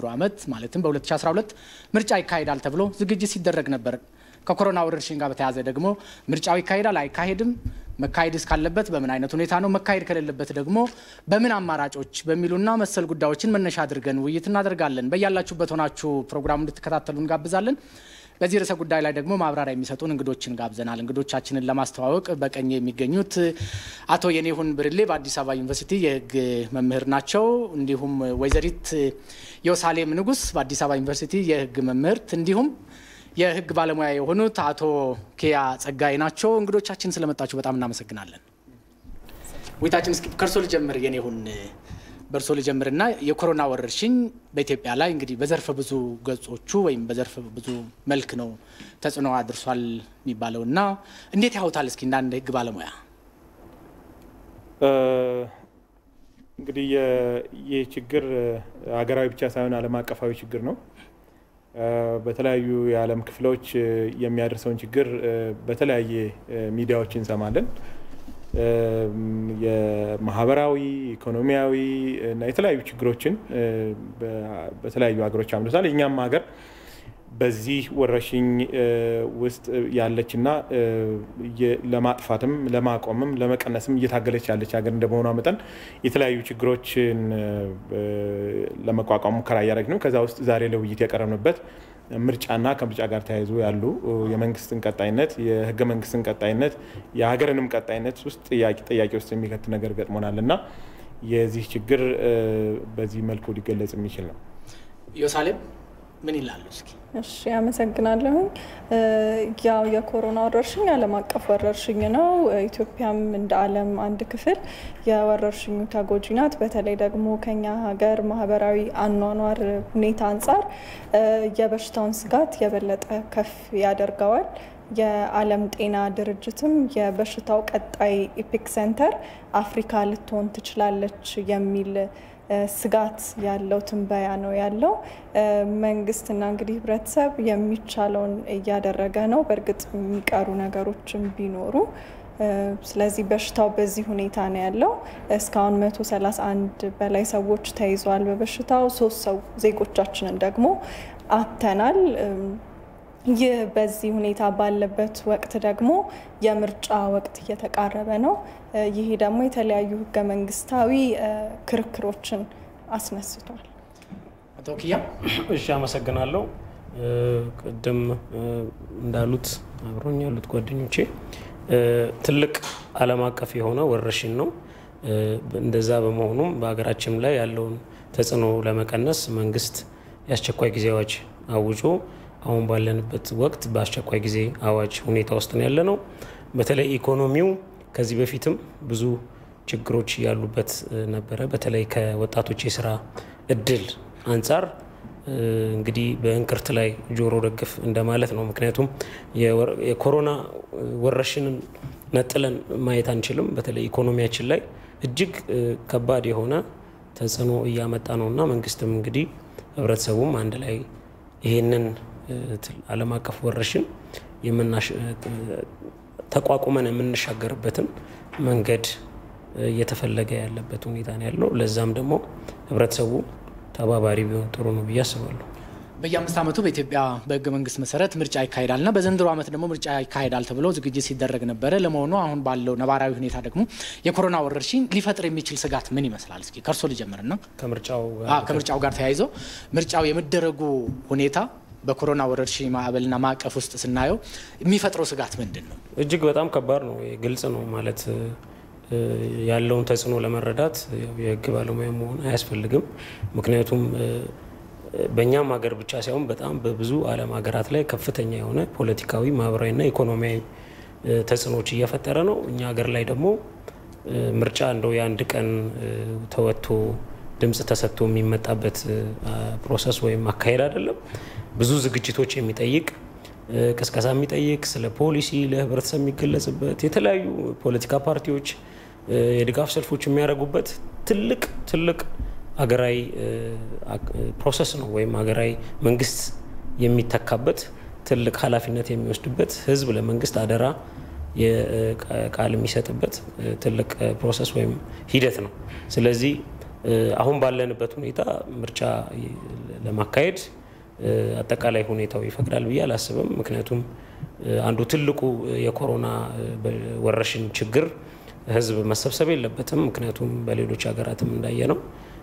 በዘንድሮ ዓመት ማለትም በ2012 ምርጫ ይካሄዳል ተብሎ ዝግጅት ሲደረግ ነበር። ከኮሮና ወረርሽኝ ጋር በተያያዘ ደግሞ ምርጫው ይካሄዳል አይካሄድም፣ መካሄድ እስካለበት በምን አይነት ሁኔታ ነው፣ መካሄድ ከሌለበት ደግሞ በምን አማራጮች በሚሉና መሰል ጉዳዮችን መነሻ አድርገን ውይይት እናደርጋለን። በያላችሁበት ሆናችሁ ፕሮግራሙ እንድትከታተሉ እንጋብዛለን። በዚህ ርዕሰ ጉዳይ ላይ ደግሞ ማብራሪያ የሚሰጡን እንግዶችን ጋብዘናል። እንግዶቻችንን ለማስተዋወቅ በቀኝ የሚገኙት አቶ የኔሁን ብርሌ በአዲስ አበባ ዩኒቨርሲቲ የሕግ መምህር ናቸው። እንዲሁም ወይዘሪት የውሳሌም ንጉስ በአዲስ አበባ ዩኒቨርሲቲ የሕግ መምህርት እንዲሁም የሕግ ባለሙያ የሆኑት አቶ ኪያ ጸጋይ ናቸው። እንግዶቻችን ስለመጣችሁ በጣም እናመሰግናለን። ውይይታችን እስኪ ከእርሶ ልጀምር። የኔሁን በእርሶ ልጀምርና የኮሮና ወረርሽኝ በኢትዮጵያ ላይ እንግዲህ በዘርፈ ብዙ ገጾቹ ወይም በዘርፈ ብዙ መልክ ነው ተጽዕኖ አድርሷል የሚባለው እና እንዴት ያውታል? እስኪ እንደ አንድ ህግ ባለሙያ እንግዲህ ይህ ችግር ሀገራዊ ብቻ ሳይሆን ዓለም አቀፋዊ ችግር ነው። በተለያዩ የዓለም ክፍሎች የሚያደርሰውን ችግር በተለያየ ሚዲያዎች እንሰማለን። የማህበራዊ ኢኮኖሚያዊ እና የተለያዩ ችግሮችን በተለያዩ ሀገሮች አምልቷል። እኛም ሀገር በዚህ ወረርሽኝ ውስጥ ያለችና ለማጥፋትም ለማቆምም ለመቀነስም እየታገለች ያለች ሀገር እንደመሆኗ መጠን የተለያዩ ችግሮችን ለመቋቋም ሙከራ እያደረግን ነው። ከዛ ውስጥ ዛሬ ለውይይት የቀረብንበት ምርጫና ከምርጫ ጋር ተያይዞ ያሉ የመንግስትን ቀጣይነት፣ የህገ መንግስትን ቀጣይነት፣ የሀገርንም ቀጣይነት ውስጥ ጥያቄ ውስጥ የሚከት ነገር ገጥሞናል እና የዚህ ችግር በዚህ መልኩ ሊገለጽ የሚችል ነው። ኢየሩሳሌም ምን ይላሉ? እስኪ እሺ፣ አመሰግናለሁኝ። ያው የኮሮና ወረርሽኝ ዓለም አቀፍ ወረርሽኝ ነው። ኢትዮጵያም እንደ ዓለም አንድ ክፍል የወረርሽኙ ተጎጂ ናት። በተለይ ደግሞ ከኛ ሀገር ማህበራዊ አኗኗር ሁኔታ አንጻር የበሽታውን ስጋት የበለጠ ከፍ ያደርገዋል። የዓለም ጤና ድርጅትም የበሽታው ቀጣይ epicenter አፍሪካ ልትሆን ትችላለች የሚል ስጋት ያለው ትንበያ ነው ያለው። መንግስትና እንግዲህ ህብረተሰብ የሚቻለውን እያደረገ ነው። በእርግጥ የሚቀሩ ነገሮችም ቢኖሩ ስለዚህ በሽታው በዚህ ሁኔታ ነው ያለው። እስካሁን 131 በላይ ሰዎች ተይዘዋል በበሽታው ሶስት ሰው ዜጎቻችንን ደግሞ አተናል። ይህ በዚህ ሁኔታ ባለበት ወቅት ደግሞ የምርጫ ወቅት እየተቃረበ ነው። ይሄ ደግሞ የተለያዩ ህገ መንግስታዊ ክርክሮችን አስነስቷል። አቶ ኪያ እሺ፣ አመሰግናለሁ። ቅድም እንዳሉት አብሮኝ ያሉት ጓደኞቼ ትልቅ ዓለም አቀፍ የሆነ ወረርሽኝ ነው። እንደዛ በመሆኑም በሀገራችን ላይ ያለውን ተጽዕኖ ለመቀነስ መንግስት የአስቸኳይ ጊዜ አዋጅ አውጆ አሁን ባለንበት ወቅት በአስቸኳይ ጊዜ አዋጅ ሁኔታ ውስጥ ነው ያለ ነው። በተለይ ኢኮኖሚው ከዚህ በፊትም ብዙ ችግሮች ያሉበት ነበረ። በተለይ ከወጣቶች የስራ እድል አንጻር እንግዲህ በእንቅርት ላይ ጆሮ ደግፍ እንደማለት ነው። ምክንያቱም የኮሮና ወረርሽንን ነጥለን ማየት አንችልም። በተለይ ኢኮኖሚያችን ላይ እጅግ ከባድ የሆነ ተጽዕኖ እያመጣ ነው እና መንግስትም እንግዲህ ህብረተሰቡም አንድ ላይ ይሄንን ዓለም አቀፍ ወረርሽኝ ተቋቁመን የምንሻገርበትን መንገድ እየተፈለገ ያለበት ሁኔታ ነው ያለው። ለዛም ደግሞ ህብረተሰቡ ተባባሪ ቢሆን ጥሩ ነው ብዬ አስባለሁ። በየአምስት ዓመቱ በኢትዮጵያ በህገ መንግስት መሰረት ምርጫ ይካሄዳል እና በዘንድሮ ዓመት ደግሞ ምርጫ ይካሄዳል ተብሎ ዝግጅት ሲደረግ ነበረ። ለመሆኑ አሁን ባለው ነባራዊ ሁኔታ ደግሞ የኮሮና ወረርሽኝ ሊፈጥር የሚችል ስጋት ምን ይመስላል? እስኪ ከእርሶ ልጀምርና ከምርጫው ጋር ተያይዞ ምርጫው የመደረጉ ሁኔታ በኮሮና ወረርሽኝ ማዕበልና ማዕቀፍ ውስጥ ስናየው የሚፈጥረው ስጋት ምንድን ነው? እጅግ በጣም ከባድ ነው። ግልጽ ነው ማለት ያለውን ተጽዕኖ ለመረዳት የህግ ባለሙያ መሆን አያስፈልግም። ምክንያቱም በእኛም ሀገር ብቻ ሳይሆን በጣም በብዙ ዓለም ሀገራት ላይ ከፍተኛ የሆነ ፖለቲካዊ፣ ማህበራዊና ኢኮኖሚያዊ ተጽዕኖዎች እየፈጠረ ነው። እኛ ሀገር ላይ ደግሞ ምርጫ እንደው የአንድ ቀን ተወጥቶ ድምፅ ተሰጥቶ የሚመጣበት process ወይም አካሄድ አይደለም። ብዙ ዝግጅቶች የሚጠይቅ ቅስቀሳ የሚጠይቅ ስለ ፖሊሲ ለህብረተሰብ የሚገለጽበት የተለያዩ ፖለቲካ ፓርቲዎች የድጋፍ ሰልፎች የሚያደርጉበት ትልቅ ትልቅ ሀገራዊ process ነው ወይም ሀገራዊ መንግስት የሚተካበት ትልቅ ኃላፊነት የሚወስድበት ህዝብ ለመንግስት አደራ ቃል የሚሰጥበት ትልቅ process ወይም ሂደት ነው። ስለዚህ አሁን ባለንበት ሁኔታ ምርጫ ለማካሄድ አጠቃላይ ሁኔታው ይፈቅዳል ብዬ አላስብም። ምክንያቱም አንዱ ትልቁ የኮሮና ወረርሽኝ ችግር ህዝብ መሰብሰብ የለበትም። ምክንያቱም በሌሎች ሀገራትም እንዳየነው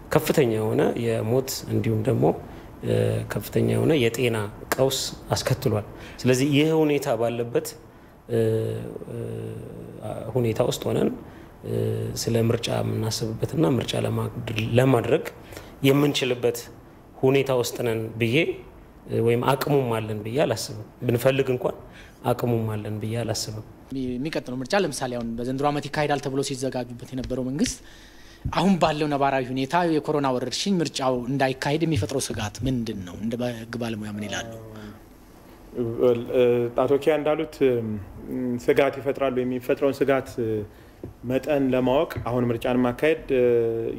ከፍተኛ የሆነ የሞት እንዲሁም ደግሞ ከፍተኛ የሆነ የጤና ቀውስ አስከትሏል። ስለዚህ ይህ ሁኔታ ባለበት ሁኔታ ውስጥ ሆነን ስለ ምርጫ የምናስብበትና ምርጫ ለማድረግ የምንችልበት ሁኔታ ውስጥ ነን ብዬ ወይም አቅሙም አለን ብዬ አላስብም። ብንፈልግ እንኳን አቅሙም አለን ብዬ አላስብም። የሚቀጥለው ምርጫ ለምሳሌ አሁን በዘንድሮ ዓመት ይካሄዳል ተብሎ ሲዘጋጁበት የነበረው መንግስት አሁን ባለው ነባራዊ ሁኔታ የኮሮና ወረርሽኝ ምርጫው እንዳይካሄድ የሚፈጥረው ስጋት ምንድን ነው? እንደ ህግ ባለሙያ ምን ይላሉ? አቶ ኪያ እንዳሉት ስጋት ይፈጥራሉ። የሚፈጥረውን ስጋት መጠን ለማወቅ አሁን ምርጫን ማካሄድ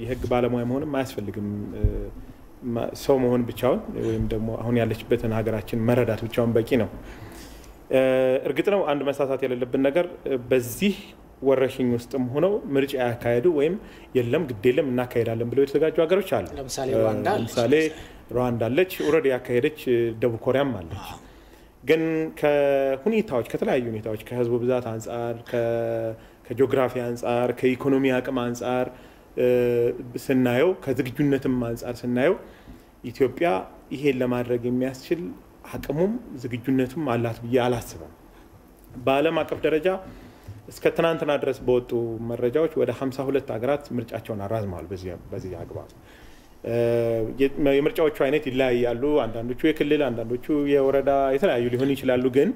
የህግ ባለሙያ መሆንም አያስፈልግም። ሰው መሆን ብቻውን ወይም ደግሞ አሁን ያለችበትን ሀገራችን መረዳት ብቻውን በቂ ነው። እርግጥ ነው አንድ መሳሳት የሌለብን ነገር በዚህ ወረርሽኝ ውስጥም ሆነው ምርጫ ያካሄዱ ወይም የለም ግድ የለም እናካሄዳለን ብለው የተዘጋጁ ሀገሮች አሉ። ለምሳሌ ሩዋንዳ አለች። ለምሳሌ ሩዋንዳ አለች፣ already ያካሄደች ደቡብ ኮሪያም አለች። ግን ከሁኔታዎች ከተለያዩ ሁኔታዎች ከህዝቡ ብዛት አንጻር፣ ከጂኦግራፊ አንጻር፣ ከኢኮኖሚ አቅም አንጻር ስናየው ከዝግጁነትም አንጻር ስናየው ኢትዮጵያ ይሄን ለማድረግ የሚያስችል አቅሙም ዝግጁነቱም አላት ብዬ አላስብም። በዓለም አቀፍ ደረጃ እስከ ትናንትና ድረስ በወጡ መረጃዎች ወደ 52 ሀገራት ምርጫቸውን አራዝመዋል። በዚህ አግባብ የምርጫዎቹ አይነት ይለያያሉ። አንዳንዶቹ የክልል አንዳንዶቹ የወረዳ የተለያዩ ሊሆኑ ይችላሉ። ግን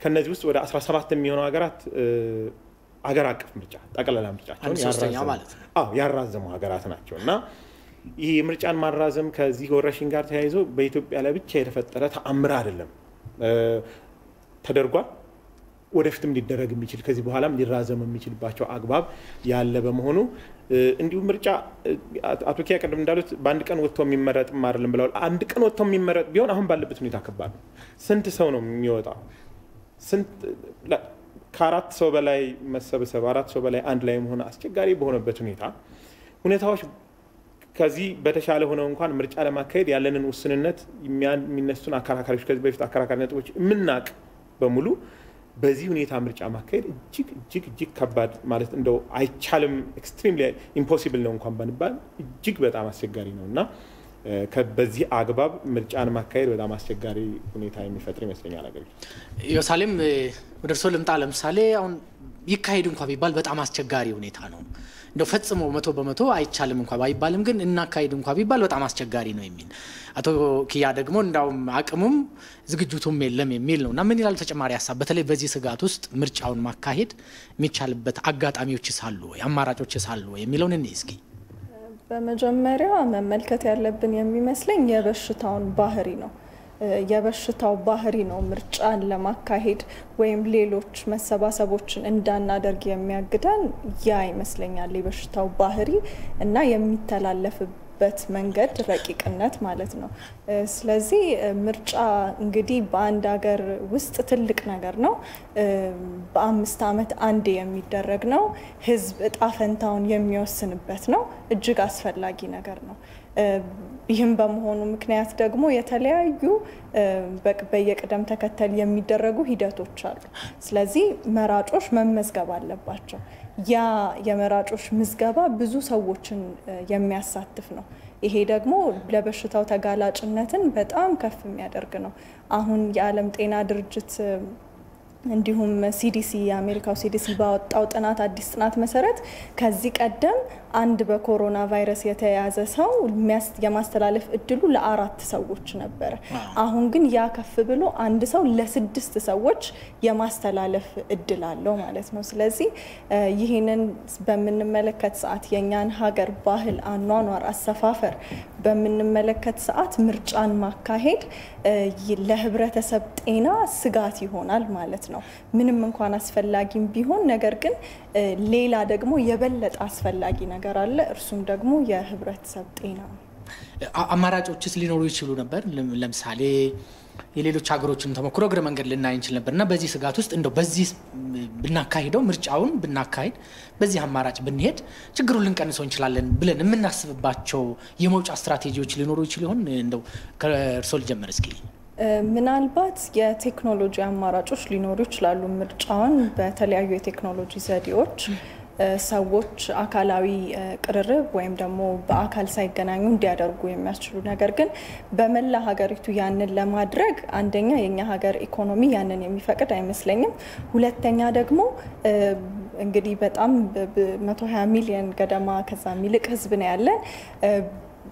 ከነዚህ ውስጥ ወደ 17 የሚሆኑ ሀገራት አገር አቀፍ ምርጫ ጠቅላላ ምርጫቸውን ያራዘሙ ሀገራት ናቸው እና ይህ የምርጫን ማራዘም ከዚህ ወረርሽኝ ጋር ተያይዞ በኢትዮጵያ ላይ ብቻ የተፈጠረ ተአምር አይደለም፣ ተደርጓል። ወደፊትም ሊደረግ የሚችል ከዚህ በኋላም ሊራዘም የሚችልባቸው አግባብ ያለ በመሆኑ እንዲሁም ምርጫ አቶ ኪያ ቅድም እንዳሉት በአንድ ቀን ወጥቶ የሚመረጥም አይደለም ብለዋል። አንድ ቀን ወጥቶ የሚመረጥ ቢሆን አሁን ባለበት ሁኔታ ከባድ ነው። ስንት ሰው ነው የሚወጣው? ከአራት ሰው በላይ መሰብሰብ አራት ሰው በላይ አንድ ላይ መሆን አስቸጋሪ በሆነበት ሁኔታ ሁኔታዎች ከዚህ በተሻለ ሆነው እንኳን ምርጫ ለማካሄድ ያለንን ውስንነት የሚነሱን አከራካሪዎች ከዚህ በፊት አከራካሪ ነጥቦች የምናቅ በሙሉ በዚህ ሁኔታ ምርጫ ማካሄድ እጅግ እጅግ እጅግ ከባድ ማለት እንደው አይቻልም። extreme impossible ነው እንኳን ባንባል እጅግ በጣም አስቸጋሪ ነው እና በዚህ አግባብ ምርጫን ማካሄድ በጣም አስቸጋሪ ሁኔታ የሚፈጥር ይመስለኛል። ሀገር ኢየሩሳሌም ወደ እርስዎ ልምጣ። ለምሳሌ አሁን ይካሄድ እንኳ ቢባል በጣም አስቸጋሪ ሁኔታ ነው። እንደው ፈጽሞ መቶ በመቶ አይቻልም እንኳ ባይባልም ግን እናካሄድ እንኳ ቢባል በጣም አስቸጋሪ ነው የሚል አቶ ኪያ ደግሞ እንዳውም አቅሙም ዝግጅቱም የለም የሚል ነው እና ምን ይላሉ? ተጨማሪ ሀሳብ በተለይ በዚህ ስጋት ውስጥ ምርጫውን ማካሄድ የሚቻልበት አጋጣሚዎች ሳሉ ወይ አማራጮች ሳሉ ወይ የሚለውን እኔ እስኪ በመጀመሪያ መመልከት ያለብን የሚመስለኝ የበሽታውን ባህሪ ነው። የበሽታው ባህሪ ነው ምርጫን ለማካሄድ ወይም ሌሎች መሰባሰቦችን እንዳናደርግ የሚያግደን ያ ይመስለኛል። የበሽታው ባህሪ እና የሚተላለፍበት መንገድ ረቂቅነት ማለት ነው። ስለዚህ ምርጫ እንግዲህ በአንድ ሀገር ውስጥ ትልቅ ነገር ነው። በአምስት ዓመት አንዴ የሚደረግ ነው። ሕዝብ እጣ ፈንታውን የሚወስንበት ነው። እጅግ አስፈላጊ ነገር ነው። ይህም በመሆኑ ምክንያት ደግሞ የተለያዩ በየቅደም ተከተል የሚደረጉ ሂደቶች አሉ። ስለዚህ መራጮች መመዝገብ አለባቸው። ያ የመራጮች ምዝገባ ብዙ ሰዎችን የሚያሳትፍ ነው። ይሄ ደግሞ ለበሽታው ተጋላጭነትን በጣም ከፍ የሚያደርግ ነው። አሁን የዓለም ጤና ድርጅት እንዲሁም ሲዲሲ የአሜሪካው ሲዲሲ ባወጣው ጥናት አዲስ ጥናት መሰረት ከዚህ ቀደም አንድ በኮሮና ቫይረስ የተያዘ ሰው የማስተላለፍ እድሉ ለአራት ሰዎች ነበረ። አሁን ግን ያ ከፍ ብሎ አንድ ሰው ለስድስት ሰዎች የማስተላለፍ እድል አለው ማለት ነው። ስለዚህ ይህንን በምንመለከት ሰዓት የእኛን ሀገር ባህል፣ አኗኗር፣ አሰፋፈር በምንመለከት ሰዓት ምርጫን ማካሄድ ለህብረተሰብ ጤና ስጋት ይሆናል ማለት ነው። ምንም እንኳን አስፈላጊም ቢሆን ነገር ግን ሌላ ደግሞ የበለጠ አስፈላጊ ነገር አለ። እርሱም ደግሞ የህብረተሰብ ጤና ነው። አማራጮችስ ሊኖሩ ይችሉ ነበር? ለምሳሌ የሌሎች ሀገሮችን ተሞክሮ እግረ መንገድ ልናይ እንችል ነበር እና በዚህ ስጋት ውስጥ እንደው በዚህ ብናካሂደው ምርጫውን ብናካሂድ በዚህ አማራጭ ብንሄድ ችግሩን ልንቀንሰው እንችላለን ብለን የምናስብባቸው የመውጫ ስትራቴጂዎች ሊኖሩ ይችል ይሆን? እንደው ከእርሶ ልጀምር እስኪ። ምናልባት የቴክኖሎጂ አማራጮች ሊኖሩ ይችላሉ። ምርጫውን በተለያዩ የቴክኖሎጂ ዘዴዎች ሰዎች አካላዊ ቅርርብ ወይም ደግሞ በአካል ሳይገናኙ እንዲያደርጉ የሚያስችሉ ነገር ግን በመላ ሀገሪቱ ያንን ለማድረግ አንደኛ የኛ ሀገር ኢኮኖሚ ያንን የሚፈቅድ አይመስለኝም። ሁለተኛ ደግሞ እንግዲህ በጣም 120 ሚሊዮን ገደማ ከዛ የሚልቅ ህዝብ ነው ያለን።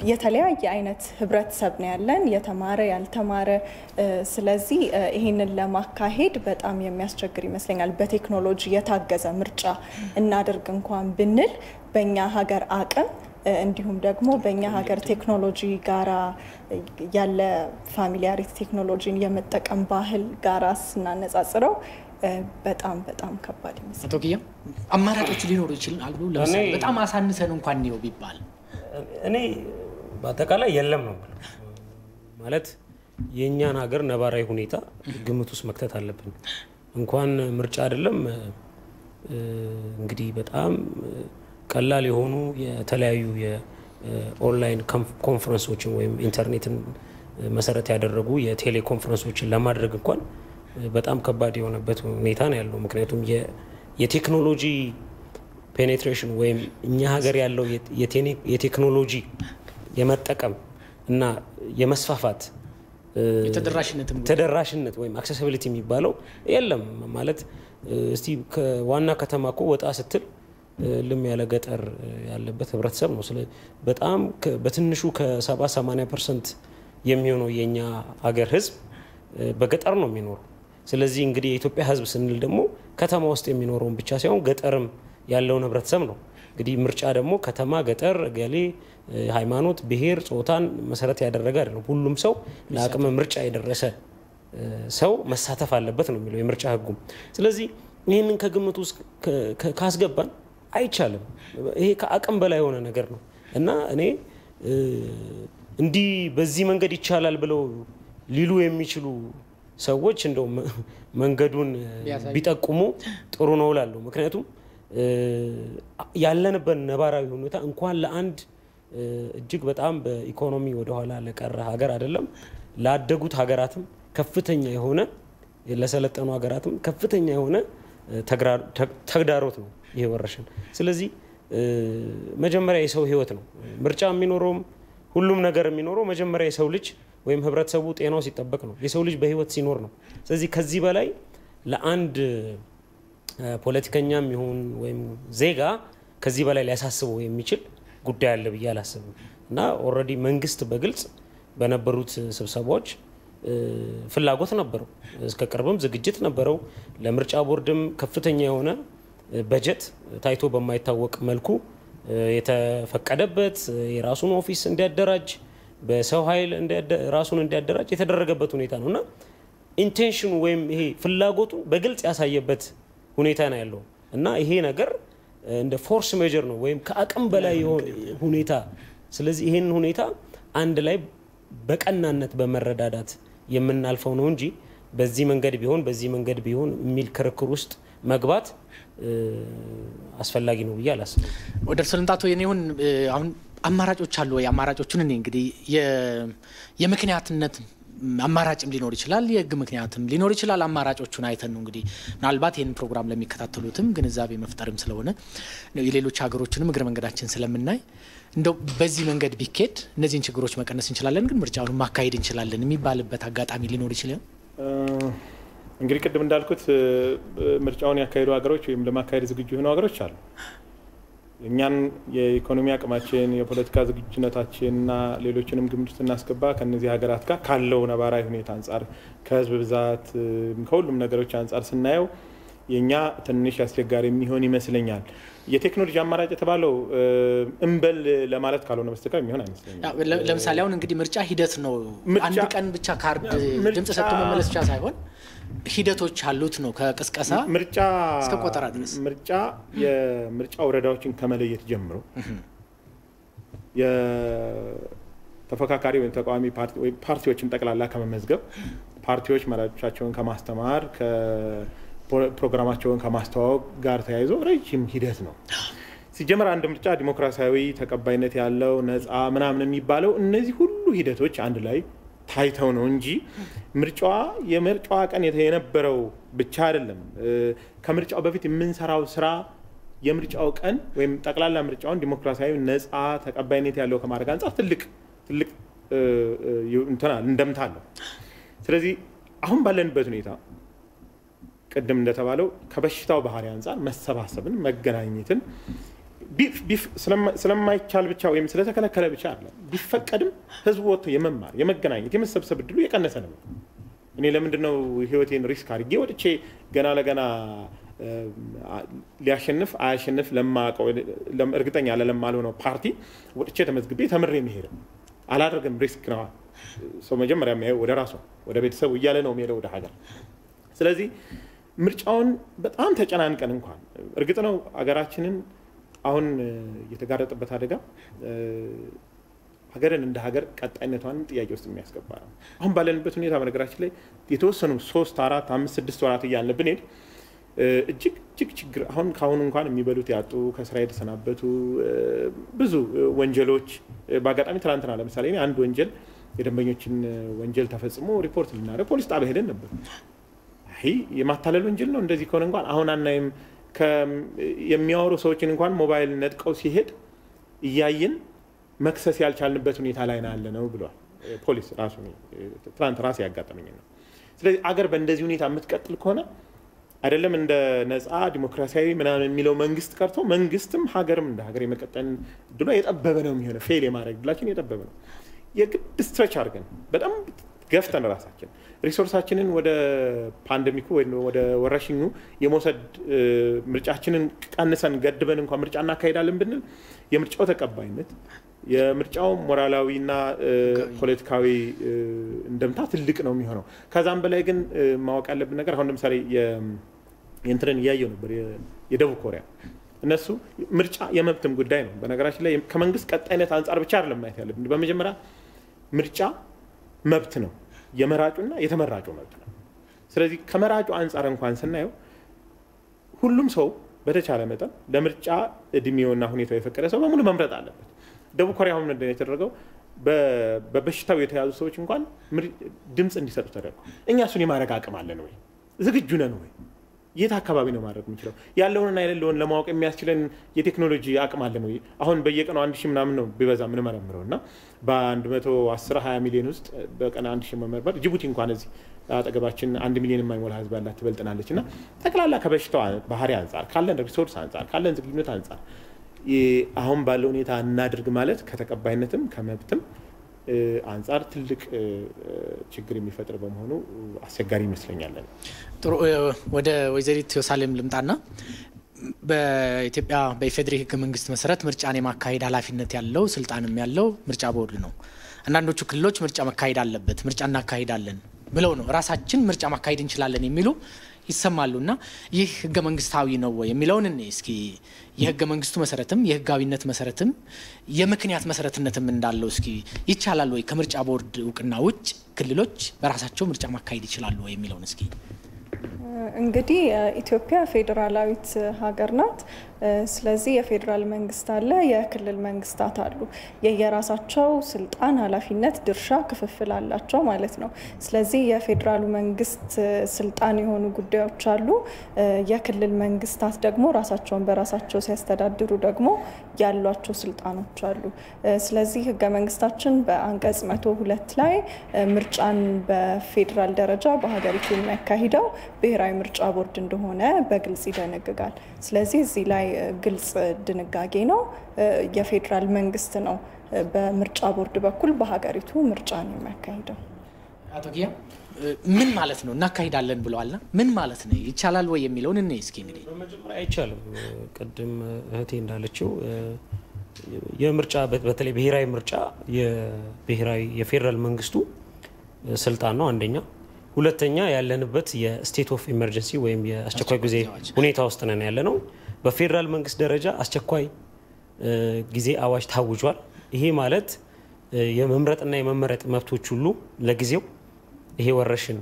የተለያየ አይነት ህብረተሰብ ነው ያለን፣ የተማረ ያልተማረ። ስለዚህ ይህንን ለማካሄድ በጣም የሚያስቸግር ይመስለኛል። በቴክኖሎጂ የታገዘ ምርጫ እናደርግ እንኳን ብንል በእኛ ሀገር አቅም እንዲሁም ደግሞ በእኛ ሀገር ቴክኖሎጂ ጋራ ያለ familiarity ቴክኖሎጂን የመጠቀም ባህል ጋራ ስናነጻጽረው በጣም በጣም ከባድ ይመስላል። አቶ ኪያ አማራጮች ሊኖሩ ይችላሉ። ለምሳሌ በጣም አሳንሰን እንኳን ነው ቢባል እኔ በአጠቃላይ የለም ነው ማለት የእኛን ሀገር ነባራዊ ሁኔታ ግምት ውስጥ መክተት አለብን። እንኳን ምርጫ አይደለም እንግዲህ በጣም ቀላል የሆኑ የተለያዩ የኦንላይን ኮንፈረንሶችን ወይም ኢንተርኔትን መሰረት ያደረጉ የቴሌኮንፈረንሶችን ለማድረግ እንኳን በጣም ከባድ የሆነበት ሁኔታ ነው ያለው። ምክንያቱም የቴክኖሎጂ penetration ወይም እኛ ሀገር ያለው የቴክኖሎጂ የመጠቀም እና የመስፋፋት ተደራሽነት ወይም accessibility የሚባለው የለም ማለት እስቲ ከዋና ከተማ እኮ ወጣ ስትል ልም ያለ ገጠር ያለበት ህብረተሰብ ነው። በጣም በትንሹ ከ70 80 percent የሚሆነው የእኛ ሀገር ህዝብ በገጠር ነው የሚኖረው። ስለዚህ እንግዲህ የኢትዮጵያ ህዝብ ስንል ደግሞ ከተማ ውስጥ የሚኖረውን ብቻ ሳይሆን ገጠርም ያለውን ህብረተሰብ ነው። እንግዲህ ምርጫ ደግሞ ከተማ፣ ገጠር፣ ገሌ፣ ሃይማኖት፣ ብሔር፣ ጾታን መሰረት ያደረገ አይደለም። ሁሉም ሰው ለአቅመ ምርጫ የደረሰ ሰው መሳተፍ አለበት ነው የሚለው የምርጫ ህጉም። ስለዚህ ይህንን ከግምት ውስጥ ካስገባን አይቻልም። ይሄ ከአቅም በላይ የሆነ ነገር ነው እና እኔ እንዲህ በዚህ መንገድ ይቻላል ብለው ሊሉ የሚችሉ ሰዎች እንደው መንገዱን ቢጠቁሙ ጥሩ ነው እላለሁ። ምክንያቱም ያለንበት ነባራዊ ሁኔታ እንኳን ለአንድ እጅግ በጣም በኢኮኖሚ ወደኋላ ለቀረ ሀገር አይደለም ላደጉት ሀገራትም ከፍተኛ የሆነ ለሰለጠኑ ሀገራትም ከፍተኛ የሆነ ተግዳሮት ነው ይሄ ወረርሽኝ። ስለዚህ መጀመሪያ የሰው ህይወት ነው ምርጫ የሚኖረውም ሁሉም ነገር የሚኖረው መጀመሪያ የሰው ልጅ ወይም ህብረተሰቡ ጤናው ሲጠበቅ ነው። የሰው ልጅ በህይወት ሲኖር ነው። ስለዚህ ከዚህ በላይ ለአንድ ፖለቲከኛም ይሁን ወይም ዜጋ ከዚህ በላይ ሊያሳስበው የሚችል ጉዳይ አለ ብዬ አላስብም። እና already መንግስት በግልጽ በነበሩት ስብሰባዎች ፍላጎት ነበረው፣ እስከ ቅርብም ዝግጅት ነበረው። ለምርጫ ቦርድም ከፍተኛ የሆነ በጀት ታይቶ በማይታወቅ መልኩ የተፈቀደበት የራሱን office እንዲያደራጅ በሰው ኃይል ራሱን እንዲያደራጅ የተደረገበት ሁኔታ ነው። እና intention ኑ ወይም ይሄ ፍላጎቱን በግልጽ ያሳየበት ሁኔታ ነው ያለው እና ይሄ ነገር እንደ force majeure ነው ወይም ከአቅም በላይ ሁኔታ። ስለዚህ ይሄን ሁኔታ አንድ ላይ በቀናነት በመረዳዳት የምናልፈው ነው እንጂ በዚህ መንገድ ቢሆን በዚህ መንገድ ቢሆን የሚል ክርክር ውስጥ መግባት አስፈላጊ ነው ብዬ አላስብም። ወደ እርስ ልምጣቶ የኔውን አሁን አማራጮች አሉ ወይ? አማራጮቹን እኔ እንግዲህ የምክንያትነት አማራጭም ሊኖር ይችላል፣ የህግ ምክንያትም ሊኖር ይችላል። አማራጮቹን አይተን ነው እንግዲህ ምናልባት ይህን ፕሮግራም ለሚከታተሉትም ግንዛቤ መፍጠርም ስለሆነ የሌሎች ሀገሮችንም እግረ መንገዳችን ስለምናይ እንደው በዚህ መንገድ ቢኬድ እነዚህን ችግሮች መቀነስ እንችላለን፣ ግን ምርጫውን ማካሄድ እንችላለን የሚባልበት አጋጣሚ ሊኖር ይችላል። እንግዲህ ቅድም እንዳልኩት ምርጫውን ያካሄዱ ሀገሮች ወይም ለማካሄድ ዝግጁ የሆኑ ሀገሮች አሉ። እኛን የኢኮኖሚ አቅማችን የፖለቲካ ዝግጁነታችን እና ሌሎችንም ግምት ስናስገባ ከነዚህ ሀገራት ጋር ካለው ነባራዊ ሁኔታ አንጻር ከህዝብ ብዛት ከሁሉም ነገሮች አንጻር ስናየው የእኛ ትንሽ አስቸጋሪ የሚሆን ይመስለኛል። የቴክኖሎጂ አማራጭ የተባለው እምበል ለማለት ካልሆነ በስተቀር የሚሆን አይመስለኛል። ለምሳሌ አሁን እንግዲህ ምርጫ ሂደት ነው። አንድ ቀን ብቻ ካርድ ድምጽ ሰጥቶ መመለስ ብቻ ሳይሆን ሂደቶች አሉት ነው ከቅስቀሳ ምርጫ እስከ ቆጠራ ድረስ ምርጫ የምርጫ ወረዳዎችን ከመለየት ጀምሮ ተፎካካሪ ወይም ተቃዋሚ ፓርቲዎችን ጠቅላላ ከመመዝገብ ፓርቲዎች መራጮቻቸውን ከማስተማር ፕሮግራማቸውን ከማስተዋወቅ ጋር ተያይዞ ረጅም ሂደት ነው። ሲጀመር አንድ ምርጫ ዲሞክራሲያዊ ተቀባይነት ያለው ነፃ ምናምን የሚባለው እነዚህ ሁሉ ሂደቶች አንድ ላይ ታይተው ነው እንጂ ምርጫዋ የምርጫዋ ቀን የነበረው ብቻ አይደለም። ከምርጫው በፊት የምንሰራው ስራ የምርጫው ቀን ወይም ጠቅላላ ምርጫውን ዲሞክራሲያዊ ነፃ ተቀባይነት ያለው ከማድረግ አንጻር ትልቅ ትልቅ እንትናል እንደምታ አለው። ስለዚህ አሁን ባለንበት ሁኔታ ቅድም እንደተባለው ከበሽታው ባህሪ አንጻር መሰባሰብን መገናኘትን ስለማይቻል ብቻ ወይም ስለተከለከለ ብቻ አለ ቢፈቀድም ህዝቡ ወጥቶ የመማር የመገናኘት የመሰብሰብ እድሉ የቀነሰ ነው። እኔ ለምንድን ነው ህይወቴን risk አድርጌ ወጥቼ ገና ለገና ሊያሸንፍ አያሸንፍ ለማውቀው እርግጠኛ ለማልሆነው ፓርቲ ወጥቼ ተመዝግቤ ተምሬ የሚሄደው አላደርግም። risk ነዋ። ሰው መጀመሪያ የሚያየው ወደ ራሱ ወደ ቤተሰቡ እያለ ነው የሚሄደው ወደ ሀገር። ስለዚህ ምርጫውን በጣም ተጨናንቀን እንኳን እርግጥ ነው ሀገራችንን አሁን የተጋረጠበት አደጋ ሀገርን እንደ ሀገር ቀጣይነቷን ጥያቄ ውስጥ የሚያስገባ ነው። አሁን ባለንበት ሁኔታ በነገራችን ላይ የተወሰኑ ሶስት አራት አምስት ስድስት ወራት እያልን ብንሄድ እጅግ እጅግ ችግር አሁን ከአሁኑ እንኳን የሚበሉት ያጡ ከስራ የተሰናበቱ ብዙ ወንጀሎች በአጋጣሚ ትናንትና ለምሳሌ አንድ ወንጀል የደንበኞችን ወንጀል ተፈጽሞ ሪፖርት ልናደርግ ፖሊስ ጣቢያ ሄደን ነበር። የማታለል ወንጀል ነው። እንደዚህ ከሆነ እንኳን አሁን አናይም የሚያወሩ ሰዎችን እንኳን ሞባይል ነጥቀው ሲሄድ እያየን መክሰስ ያልቻልንበት ሁኔታ ላይ ያለ ነው ብሏል ፖሊስ ራሱ። ትናንት ራሴ ያጋጠመኝ ነው። ስለዚህ አገር በእንደዚህ ሁኔታ የምትቀጥል ከሆነ አይደለም እንደ ነፃ ዲሞክራሲያዊ ምናምን የሚለው መንግስት ቀርቶ መንግስትም ሀገርም እንደ ሀገር የመቀጠል እድሏ የጠበበ ነው የሚሆነው። fail የማድረግ እድላችን የጠበበ ነው። የግድ stretch አድርገን በጣም ገፍተን ራሳችን ሪሶርሳችንን ወደ ፓንደሚኩ ወይ ወደ ወረሽኙ የመውሰድ ምርጫችንን ቀንሰን ገድበን እንኳን ምርጫ እናካሄዳለን ብንል የምርጫው ተቀባይነት የምርጫው ሞራላዊና ፖለቲካዊ እንደምታ ትልቅ ነው የሚሆነው። ከዛም በላይ ግን ማወቅ ያለብን ነገር አሁን ለምሳሌ የእንትንን እያየው ነበር የደቡብ ኮሪያ እነሱ ምርጫ የመብትም ጉዳይ ነው። በነገራችን ላይ ከመንግስት ቀጣይነት አንጻር ብቻ አይደለም ማየት ያለብን። በመጀመሪያ ምርጫ መብት ነው፣ የመራጩና የተመራጩ መብት ነው። ስለዚህ ከመራጩ አንጻር እንኳን ስናየው ሁሉም ሰው በተቻለ መጠን ለምርጫ እድሜውና ሁኔታው የፈቀደ ሰው በሙሉ መምረጥ አለበት። ደቡብ ኮሪያ አሁን የተደረገው? በበሽታው የተያዙ ሰዎች እንኳን ድምፅ እንዲሰጡ ተደርጓል። እኛ እሱን የማድረግ አቅም አለን ወይ? ዝግጁ ነን ወይ? የት አካባቢ ነው ማድረግ የምንችለው? ያለውንና የሌለውን ለማወቅ የሚያስችለን የቴክኖሎጂ አቅም አለን ወይ? አሁን በየቀኑ አንድ ሺህ ምናምን ነው ቢበዛ የምንመረምረው እና በአንድ መቶ አስር ሚሊዮን ውስጥ በቀን አንድ ሺህ መመርመር ጅቡቲ እንኳን እዚህ አጠገባችን አንድ ሚሊዮን የማይሞላ ህዝብ ያላት ትበልጥናለች እና ጠቅላላ ከበሽታው ባህሪ አንጻር ካለን resource አንጻር ካለን ዝግጁነት አንጻር አሁን ባለው ሁኔታ እናድርግ ማለት ከተቀባይነትም ከመብትም አንጻር ትልቅ ችግር የሚፈጥር በመሆኑ አስቸጋሪ ይመስለኛል። ጥሩ ወደ ወይዘሪት ዮሳሌም ልምጣና በኢትዮጵያ በኢፌዴሪ ህገ መንግስት መሰረት ምርጫን የማካሄድ ኃላፊነት ያለው ስልጣንም ያለው ምርጫ ቦርድ ነው። አንዳንዶቹ ክልሎች ምርጫ መካሄድ አለበት ምርጫ እናካሄዳለን ብለው ነው ራሳችን ምርጫ ማካሄድ እንችላለን የሚሉ ይሰማሉ። እና ይህ ህገ መንግስታዊ ነው የሚለውን እኔ እስኪ የህገ መንግስቱ መሰረትም የህጋዊነት መሰረትም የምክንያት መሰረትነትም እንዳለው እስኪ ይቻላል ወይ ከምርጫ ቦርድ እውቅና ውጭ ክልሎች በራሳቸው ምርጫ ማካሄድ ይችላሉ ወይ የሚለውን እስኪ እንግዲህ ኢትዮጵያ ፌዴራላዊት ሀገር ናት። ስለዚህ የፌዴራል መንግስት አለ፣ የክልል መንግስታት አሉ። የየራሳቸው ስልጣን፣ ኃላፊነት፣ ድርሻ ክፍፍል አላቸው ማለት ነው። ስለዚህ የፌዴራሉ መንግስት ስልጣን የሆኑ ጉዳዮች አሉ። የክልል መንግስታት ደግሞ ራሳቸውን በራሳቸው ሲያስተዳድሩ ደግሞ ያሏቸው ስልጣኖች አሉ። ስለዚህ ህገ መንግስታችን በአንቀጽ መቶ ሁለት ላይ ምርጫን በፌዴራል ደረጃ በሀገሪቱ የሚያካሂደው ብሔራዊ ምርጫ ቦርድ እንደሆነ በግልጽ ይደነግጋል። ስለዚህ እዚህ ላይ ግልጽ ድንጋጌ ነው። የፌዴራል መንግስት ነው በምርጫ ቦርድ በኩል በሀገሪቱ ምርጫን የሚያካሂደው። አቶ ጊያ ምን ማለት ነው? እናካሂዳለን ብለዋል። ምን ማለት ነው? ይቻላል ወይ የሚለውን እኔ እስኪ እንግዲህ በመጀመሪያ አይቻልም። ቅድም እህቴ እንዳለችው የምርጫ በተለይ ብሔራዊ ምርጫ የብሔራዊ የፌዴራል መንግስቱ ስልጣን ነው አንደኛ ሁለተኛ ያለንበት የ state of emergency ወይም የአስቸኳይ ጊዜ ሁኔታ ውስጥ ነን ያለ ነው። በፌዴራል መንግስት ደረጃ አስቸኳይ ጊዜ አዋጅ ታውጇል። ይሄ ማለት የመምረጥና የመመረጥ መብቶች ሁሉ ለጊዜው ይሄ ወረርሽኝ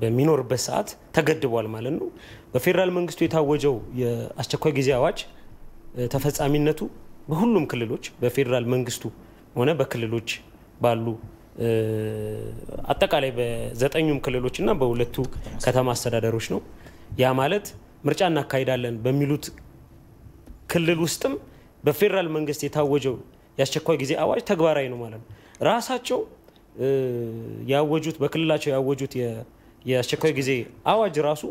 በሚኖርበት ሰዓት ተገድቧል ማለት ነው። በፌዴራል መንግስቱ የታወጀው የአስቸኳይ ጊዜ አዋጅ ተፈጻሚነቱ በሁሉም ክልሎች በፌዴራል መንግስቱ ሆነ በክልሎች ባሉ አጠቃላይ በዘጠኙም ክልሎች እና በሁለቱ ከተማ አስተዳደሮች ነው። ያ ማለት ምርጫ እናካሂዳለን በሚሉት ክልል ውስጥም በፌዴራል መንግስት የታወጀው የአስቸኳይ ጊዜ አዋጅ ተግባራዊ ነው ማለት ነው። ራሳቸው ያወጁት በክልላቸው ያወጁት የአስቸኳይ ጊዜ አዋጅ ራሱ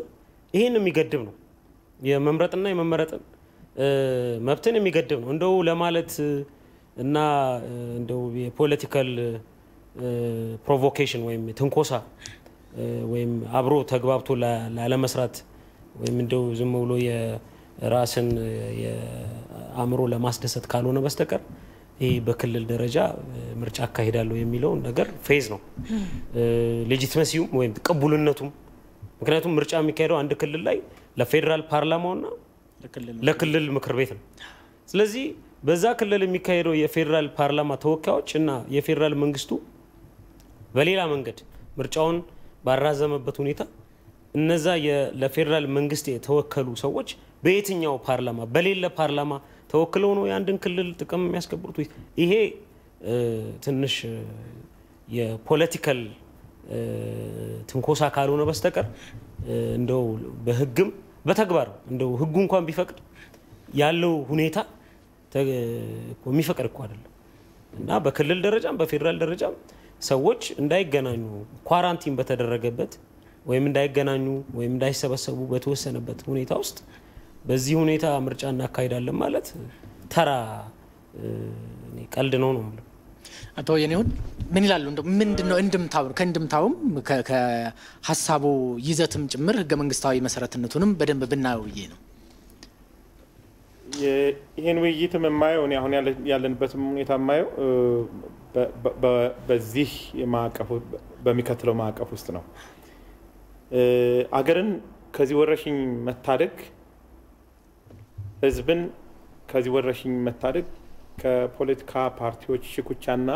ይህን የሚገድብ ነው። የመምረጥና የመመረጥን መብትን የሚገድብ ነው። እንደው ለማለት እና እንደው የ political provocation ወይም ትንኮሳ ወይም አብሮ ተግባብቶ ላለመስራት ወይም እንደው ዝም ብሎ የራስን አእምሮ ለማስደሰት ካልሆነ በስተቀር ይህ በክልል ደረጃ ምርጫ አካሂዳለሁ የሚለውን ነገር ፌዝ ነው። ሌጂትመሲውም ወይም ቅቡልነቱም ምክንያቱም ምርጫ የሚካሄደው አንድ ክልል ላይ ለፌዴራል ፓርላማውና ለክልል ምክር ቤት ነው። ስለዚህ በዛ ክልል የሚካሄደው የፌዴራል ፓርላማ ተወካዮች እና የፌዴራል መንግስቱ በሌላ መንገድ ምርጫውን ባራዘመበት ሁኔታ እነዛ ለፌዴራል መንግስት የተወከሉ ሰዎች በየትኛው ፓርላማ በሌለ ፓርላማ ተወክለው ነው የአንድን ክልል ጥቅም የሚያስከብሩት? ይሄ ትንሽ የ political ትንኮሳ ካልሆነ በስተቀር እንደው በህግም በተግባር እንደው ህጉ እንኳን ቢፈቅድ ያለው ሁኔታ የሚፈቅድ እኮ አይደለም እና በክልል ደረጃም በፌዴራል ደረጃም ሰዎች እንዳይገናኙ quarantine በተደረገበት ወይም እንዳይገናኙ ወይም እንዳይሰበሰቡ በተወሰነበት ሁኔታ ውስጥ በዚህ ሁኔታ ምርጫ እናካሂዳለን ማለት ተራ ቀልድ ነው ነው የምለው። አቶ የኔሁን ምን ይላሉ? እንደው ምንድን ነው እንድምታው ከእንድምታውም ከሀሳቡ ይዘትም ጭምር ህገ መንግስታዊ መሰረትነቱንም በደንብ ብናየው ብዬ ነው። ይህን ውይይትም የማየው እኔ አሁን ያለንበትም ሁኔታ የማየው በዚህ ማዕቀፍ በሚከተለው ማዕቀፍ ውስጥ ነው። አገርን ከዚህ ወረርሽኝ መታደግ ህዝብን ከዚህ ወረርሽኝ መታደግ ከፖለቲካ ፓርቲዎች ሽኩቻና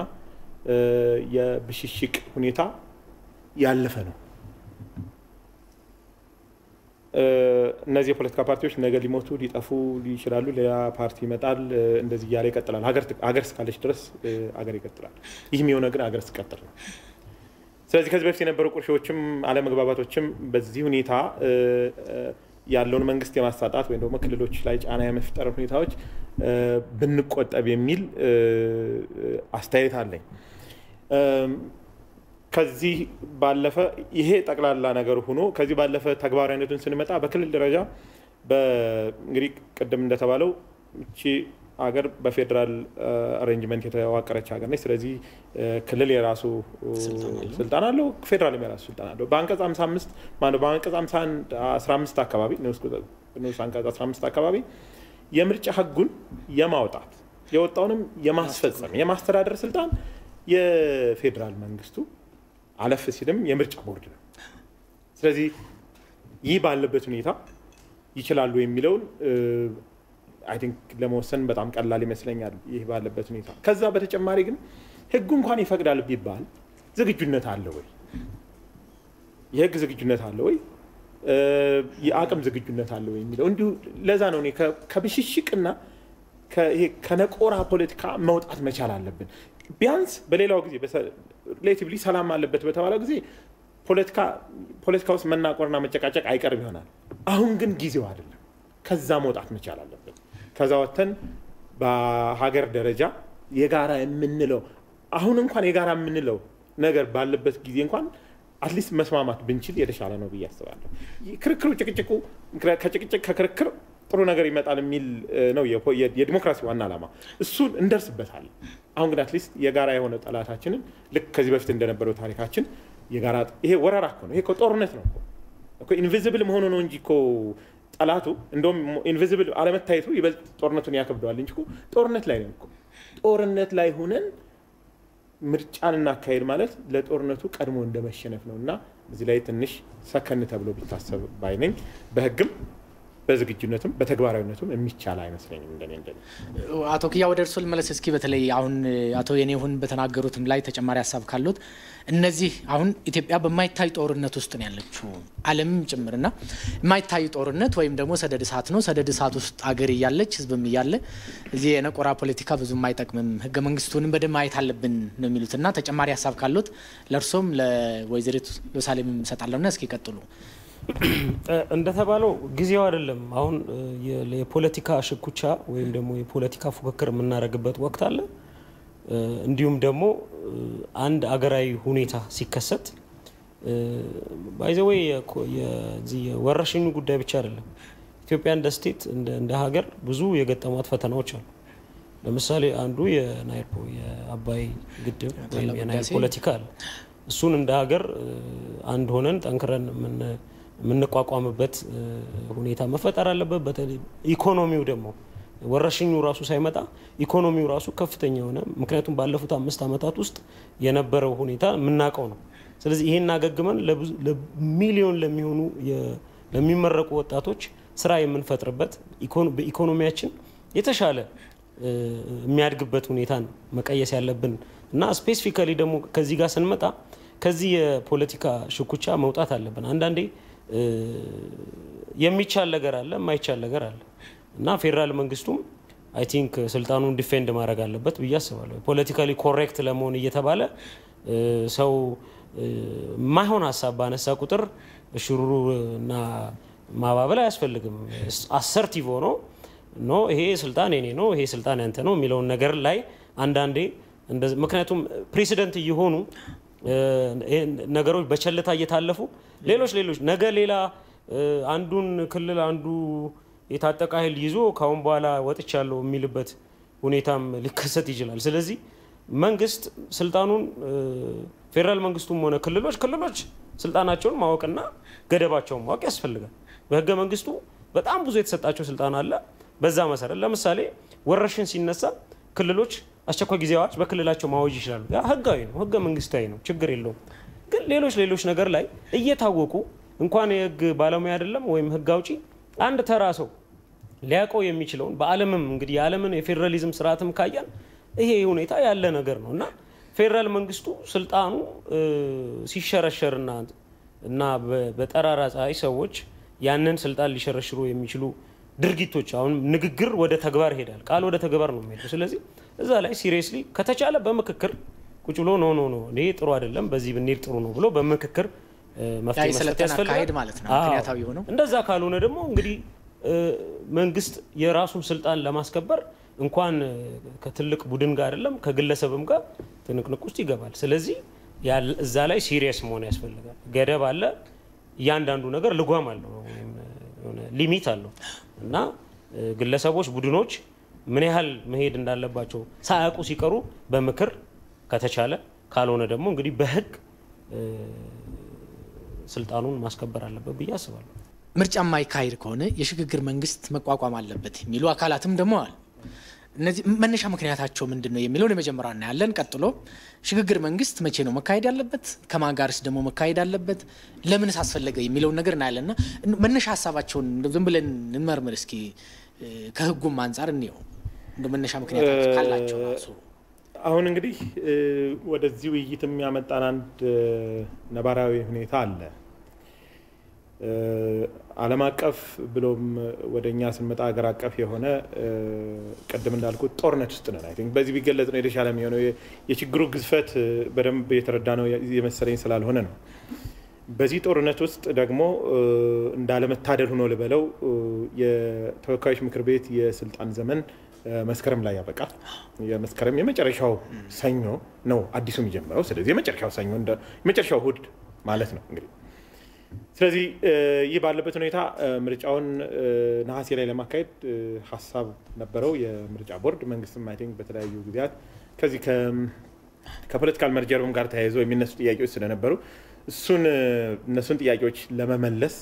የብሽሽቅ ሁኔታ ያለፈ ነው። እነዚህ የፖለቲካ ፓርቲዎች ነገ ሊሞቱ ሊጠፉ ይችላሉ። ሌላ ፓርቲ ይመጣል። እንደዚህ እያለ ይቀጥላል። ሀገር እስካለች ድረስ አገር ይቀጥላል። ይህ የሚሆነው ግን ሀገር ስቀጥል ነው። ስለዚህ ከዚህ በፊት የነበሩ ቁርሾዎችም አለመግባባቶችም በዚህ ሁኔታ ያለውን መንግስት የማሳጣት ወይም ደግሞ ክልሎች ላይ ጫና የመፍጠር ሁኔታዎች ብንቆጠብ የሚል አስተያየት አለኝ። ከዚህ ባለፈ ይሄ ጠቅላላ ነገር ሆኖ ከዚህ ባለፈ ተግባራዊነቱን ስንመጣ በክልል ደረጃ እንግዲህ ቅድም እንደተባለው ሀገር በፌዴራል arrangement የተዋቀረች ሀገር ነች። ስለዚህ ክልል የራሱ ስልጣን አለው፣ ፌዴራልም የራሱ ስልጣን አለው። በአንቀጽ 55 ማነው በአንቀጽ 15 አካባቢ ንዑስ አንቀጽ 15 አካባቢ የምርጫ ህጉን የማውጣት የወጣውንም የማስፈጸም የማስተዳደር ስልጣን የፌዴራል መንግስቱ አለፍ ሲልም የምርጫ ቦርድ ነው። ስለዚህ ይህ ባለበት ሁኔታ ይችላሉ የሚለውን I think ለመወሰን በጣም ቀላል ይመስለኛል። ይህ ባለበት ሁኔታ ከዛ በተጨማሪ ግን ህጉ እንኳን ይፈቅዳል ቢባል ዝግጁነት አለ ወይ? የህግ ዝግጁነት አለ ወይ? የአቅም ዝግጁነት አለ ወይ የሚለው እንዲሁ ለዛ ነው እኔ ከብሽሽቅና ከነቆራ ፖለቲካ መውጣት መቻል አለብን። ቢያንስ በሌላው ጊዜ relatively ሰላም አለበት በተባለው ጊዜ ፖለቲካ ውስጥ መናቆርና መጨቃጨቅ አይቀርም ይሆናል። አሁን ግን ጊዜው አይደለም። ከዛ መውጣት መቻል አለብን። ከዛ ወጥተን በሀገር ደረጃ የጋራ የምንለው አሁን እንኳን የጋራ የምንለው ነገር ባለበት ጊዜ እንኳን at least መስማማት ብንችል የተሻለ ነው ብዬ አስባለሁ። ክርክሩ፣ ጭቅጭቁ ከጭቅጭቅ ከክርክር ጥሩ ነገር ይመጣል የሚል ነው የዲሞክራሲ ዋና ዓላማ። እሱን እንደርስበታለን። አሁን ግን at least የጋራ የሆነ ጠላታችንን ልክ ከዚህ በፊት እንደነበረው ታሪካችን የጋራ ይሄ ወረራ እኮ ነው። ይሄ ጦርነት ነው invisible መሆኑ ነው እንጂ ጠላቱ እንደውም invisible አለመታየቱ ይበልጥ ጦርነቱን ያከብደዋል እንጂ ጦርነት ላይ ነው ጦርነት ላይ ሆነን ምርጫን እናካሄድ ማለት ለጦርነቱ ቀድሞ እንደመሸነፍ ነው። እና እዚህ ላይ ትንሽ ሰከን ተብሎ ቢታሰብ ባይ ነኝ በህግም በዝግጁነቱም በተግባራዊነቱም የሚቻል አይመስለኝም። እንደኔ እንደኔ አቶ ክያ ወደ እርሶ ልመለስ። እስኪ በተለይ አሁን አቶ የኔሁን በተናገሩትም ላይ ተጨማሪ ሀሳብ ካሉት እነዚህ አሁን ኢትዮጵያ በማይታይ ጦርነት ውስጥ ነው ያለችው ዓለምም ጭምርና የማይታይ ጦርነት ወይም ደግሞ ሰደድ እሳት ነው። ሰደድ እሳት ውስጥ አገር እያለች ህዝብም እያለ እዚህ የነቆራ ፖለቲካ ብዙም አይጠቅምም፣ ህገ መንግስቱንም በደንብ ማየት አለብን ነው የሚሉትና ተጨማሪ ሀሳብ ካሉት ለእርሶም ለወይዘሪት ዮሳሌም እሰጣለሁና እስኪ ቀጥሉ። እንደተባለው ጊዜው አይደለም። አሁን የፖለቲካ ሽኩቻ ወይም ደግሞ የፖለቲካ ፉክክር የምናደርግበት ወቅት አለ። እንዲሁም ደግሞ አንድ አገራዊ ሁኔታ ሲከሰት by the way የዚህ የወረርሽኙ ጉዳይ ብቻ አይደለም። ኢትዮጵያ እንደ state እንደ ሀገር ብዙ የገጠሟት ፈተናዎች አሉ። ለምሳሌ አንዱ የአባይ ግድብ ወይም የናይል ፖለቲካ አለ። እሱን እንደ ሀገር አንድ ሆነን ጠንክረን የምንቋቋምበት ሁኔታ መፈጠር አለበት። በተለይ ኢኮኖሚው ደግሞ ወረርሽኙ ራሱ ሳይመጣ ኢኮኖሚው ራሱ ከፍተኛ የሆነ ምክንያቱም ባለፉት አምስት ዓመታት ውስጥ የነበረው ሁኔታ የምናውቀው ነው። ስለዚህ ይሄን አገግመን ለሚሊዮን ለሚሆኑ ለሚመረቁ ወጣቶች ስራ የምንፈጥርበት በኢኮኖሚያችን የተሻለ የሚያድግበት ሁኔታን መቀየስ ያለብን እና specifically ደግሞ ከዚህ ጋር ስንመጣ ከዚህ የፖለቲካ ሽኩቻ መውጣት አለብን። አንዳንዴ የሚቻል ነገር አለ፣ የማይቻል ነገር አለ እና ፌዴራል መንግስቱም I think ስልጣኑን defend ማድረግ አለበት ብዬ አስባለሁ። politically correct ለመሆን እየተባለ ሰው የማይሆን ሀሳብ ባነሳ ቁጥር ሽሩሩ እና ማባበል አያስፈልግም። assertive ሆኖ no ይሄ ስልጣን የኔ ነው፣ ይሄ ስልጣን ያንተ ነው የሚለውን ነገር ላይ አንዳንዴ ምክንያቱም precedent እየሆኑ ነገሮች በቸልታ እየታለፉ ሌሎች ሌሎች ነገ ሌላ አንዱን ክልል አንዱ የታጠቀ ኃይል ይዞ ካሁን በኋላ ወጥቻለሁ የሚልበት ሁኔታም ሊከሰት ይችላል። ስለዚህ መንግስት ስልጣኑን ፌዴራል መንግስቱም ሆነ ክልሎች ክልሎች ስልጣናቸውን ማወቅና ገደባቸውን ማወቅ ያስፈልጋል። በህገ መንግስቱ በጣም ብዙ የተሰጣቸው ስልጣን አለ። በዛ መሰረት ለምሳሌ ወረርሽኝ ሲነሳ ክልሎች አስቸኳይ ጊዜ አዋጅ በክልላቸው ማወጅ ይችላሉ። ህጋዊ ነው፣ ህገ መንግስታዊ ነው፣ ችግር የለውም። ግን ሌሎች ሌሎች ነገር ላይ እየታወቁ እንኳን የህግ ባለሙያ አይደለም ወይም ህግ አውጪ አንድ ተራ ሰው ሊያውቀው የሚችለውን በዓለምም እንግዲህ የዓለምን የፌዴራሊዝም ስርዓትም ካያን ይሄ ሁኔታ ያለ ነገር ነው እና ፌዴራል መንግስቱ ስልጣኑ ሲሸረሸርና እና በጠራራ ፀሐይ ሰዎች ያንን ስልጣን ሊሸረሽሩ የሚችሉ ድርጊቶች አሁን ንግግር ወደ ተግባር ይሄዳል፣ ቃል ወደ ተግባር ነው የሚሄደው። ስለዚህ እዛ ላይ seriously ከተቻለ በምክክር ቁጭ ብሎ no no no እኔ ጥሩ አይደለም በዚህ ብንሄድ ጥሩ ነው ብሎ በምክክር መፍትሄ መስጠት ያስፈልጋል ማለት ነው ምክንያታዊ ሆነው እንደዛ ካልሆነ ደግሞ እንግዲህ መንግስት የራሱን ስልጣን ለማስከበር እንኳን ከትልቅ ቡድን ጋር አይደለም ከግለሰብም ጋር ትንቅንቅ ውስጥ ይገባል። ስለዚህ እዛ ላይ serious መሆን ያስፈልጋል። ገደብ አለ። እያንዳንዱ ነገር ልጓም አለው፣ limit አለው እና ግለሰቦች፣ ቡድኖች ምን ያህል መሄድ እንዳለባቸው ሳያውቁ ሲቀሩ በምክር ከተቻለ፣ ካልሆነ ደግሞ እንግዲህ በህግ ስልጣኑን ማስከበር አለበት ብዬ አስባለሁ። ምርጫ የማይካሄድ ከሆነ የሽግግር መንግስት መቋቋም አለበት የሚሉ አካላትም ደግሞ አሉ። እነዚህ መነሻ ምክንያታቸው ምንድን ነው የሚለውን የመጀመሪያ እናያለን። ቀጥሎ ሽግግር መንግስት መቼ ነው መካሄድ ያለበት፣ ከማን ጋርስ ደግሞ መካሄድ አለበት፣ ለምንስ አስፈለገ የሚለውን ነገር እናያለን እና መነሻ ሀሳባቸውን ዝም ብለን እንመርምር እስኪ። ከህጉም አንጻር እንየው እንደ መነሻ ምክንያታቸው ካላቸው አሁን እንግዲህ ወደዚህ ውይይት የሚያመጣን አንድ ነባራዊ ሁኔታ አለ። ዓለም አቀፍ ብሎም ወደ እኛ ስንመጣ ሀገር አቀፍ የሆነ ቅድም እንዳልኩት ጦርነት ውስጥ ነን። I think በዚህ ቢገለጽ ነው የተሻለ የሚሆነው። የችግሩ ግዝፈት በደንብ የተረዳ ነው የመሰለኝ ስላልሆነ ነው። በዚህ ጦርነት ውስጥ ደግሞ እንዳለመታደል ሆኖ ልበለው የተወካዮች ምክር ቤት የስልጣን ዘመን መስከረም ላይ ያበቃል። የመስከረም የመጨረሻው ሰኞ ነው አዲሱ የሚጀምረው። ስለዚህ የመጨረሻው ሰኞ የመጨረሻው እሁድ ማለት ነው እንግዲህ ስለዚህ ይህ ባለበት ሁኔታ ምርጫውን ነሐሴ ላይ ለማካሄድ ሀሳብ ነበረው የምርጫ ቦርድ። መንግስትም I think በተለያዩ ጊዜያት ከዚህ ከ political merger ም ጋር ተያይዘው የሚነሱ ጥያቄዎች ስለነበሩ እሱን እነሱን ጥያቄዎች ለመመለስ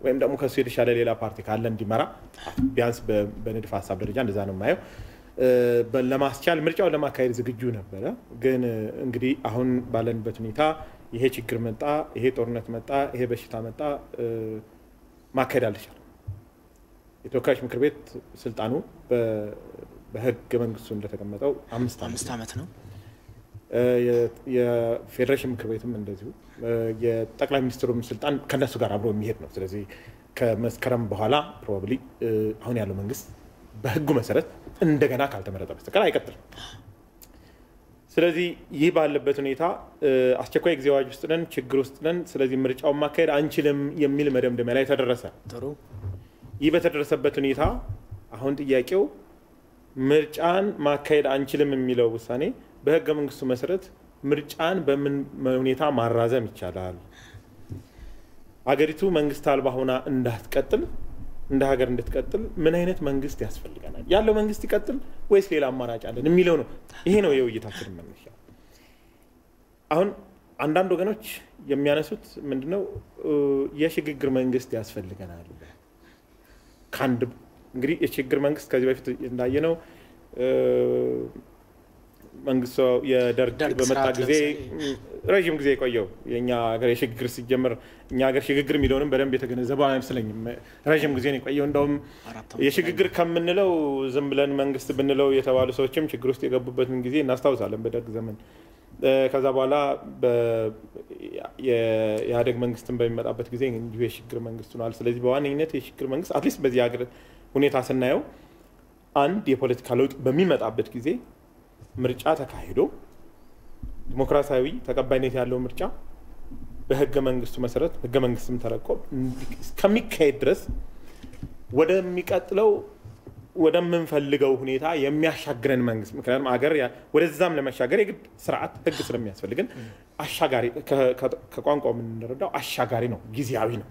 ወይም ደግሞ ከሱ የተሻለ ሌላ ፓርቲ ካለ እንዲመራ ቢያንስ በንድፍ ሀሳብ ደረጃ እንደዛ ነው የማየው ለማስቻል ምርጫውን ለማካሄድ ዝግጁ ነበረ። ግን እንግዲህ አሁን ባለንበት ሁኔታ ይሄ ችግር መጣ፣ ይሄ ጦርነት መጣ፣ ይሄ በሽታ መጣ፣ ማካሄድ አልቻለም። የተወካዮች ምክር ቤት ስልጣኑ በህገ መንግስቱ እንደተቀመጠው አምስት ዓመት ነው። የፌዴሬሽን ምክር ቤትም እንደዚሁ የጠቅላይ ሚኒስትሩም ስልጣን ከነሱ ጋር አብሮ የሚሄድ ነው። ስለዚህ ከመስከረም በኋላ ፕሮባብሊ አሁን ያለው መንግስት በህጉ መሰረት እንደገና ካልተመረጠ በስተቀር አይቀጥልም። ስለዚህ ይህ ባለበት ሁኔታ አስቸኳይ ጊዜ አዋጅ ውስጥ ነን፣ ችግር ውስጥ ነን። ስለዚህ ምርጫውን ማካሄድ አንችልም የሚል መደምደሚያ ላይ ተደረሰ። ጥሩ ይህ በተደረሰበት ሁኔታ አሁን ጥያቄው ምርጫን ማካሄድ አንችልም የሚለው ውሳኔ በህገ መንግስቱ መሰረት ምርጫን በምን ሁኔታ ማራዘም ይቻላል? አገሪቱ መንግስት አልባ ሆና እንዳትቀጥል እንደ ሀገር እንድትቀጥል ምን አይነት መንግስት ያስፈልገናል? ያለው መንግስት ይቀጥል ወይስ ሌላ አማራጭ አለን የሚለው ነው። ይሄ ነው የውይይታችን መነሻ። አሁን አንዳንድ ወገኖች የሚያነሱት ምንድነው የሽግግር መንግስት ያስፈልገናል። ከአንድ እንግዲህ የሽግግር መንግስት ከዚህ በፊት እንዳየነው መንግስቱ የደርግ ደርግ በመጣ ጊዜ ረዥም ጊዜ የቆየው የእኛ ሀገር የሽግግር ሲጀመር እኛ ሀገር ሽግግር የሚለውንም በደንብ የተገነዘበው አይመስለኝም። ረዥም ጊዜ ነው የቆየው። እንደውም የሽግግር ከምንለው ዝም ብለን መንግስት ብንለው የተባሉ ሰዎችም ችግር ውስጥ የገቡበትን ጊዜ እናስታውሳለን በደርግ ዘመን። ከዛ በኋላ የኢህአዴግ መንግስትን በሚመጣበት ጊዜ እንዲሁ የሽግግር መንግስት ሆኗል። ስለዚህ በዋነኝነት የሽግግር መንግስት at least በዚህ ሀገር ሁኔታ ስናየው አንድ የፖለቲካ ለውጥ በሚመጣበት ጊዜ ምርጫ ተካሂዶ ዲሞክራሲያዊ ተቀባይነት ያለው ምርጫ በህገ መንግስቱ መሰረት ህገ መንግስትም ተረቆ እስከሚካሄድ ድረስ ወደሚቀጥለው ወደምንፈልገው ሁኔታ የሚያሻግረን መንግስት ምክንያቱም አገር ወደዛም ለመሻገር የግድ ስርዓት ህግ ስለሚያስፈልግን አሻጋሪ ከቋንቋው የምንረዳው አሻጋሪ ነው፣ ጊዜያዊ ነው።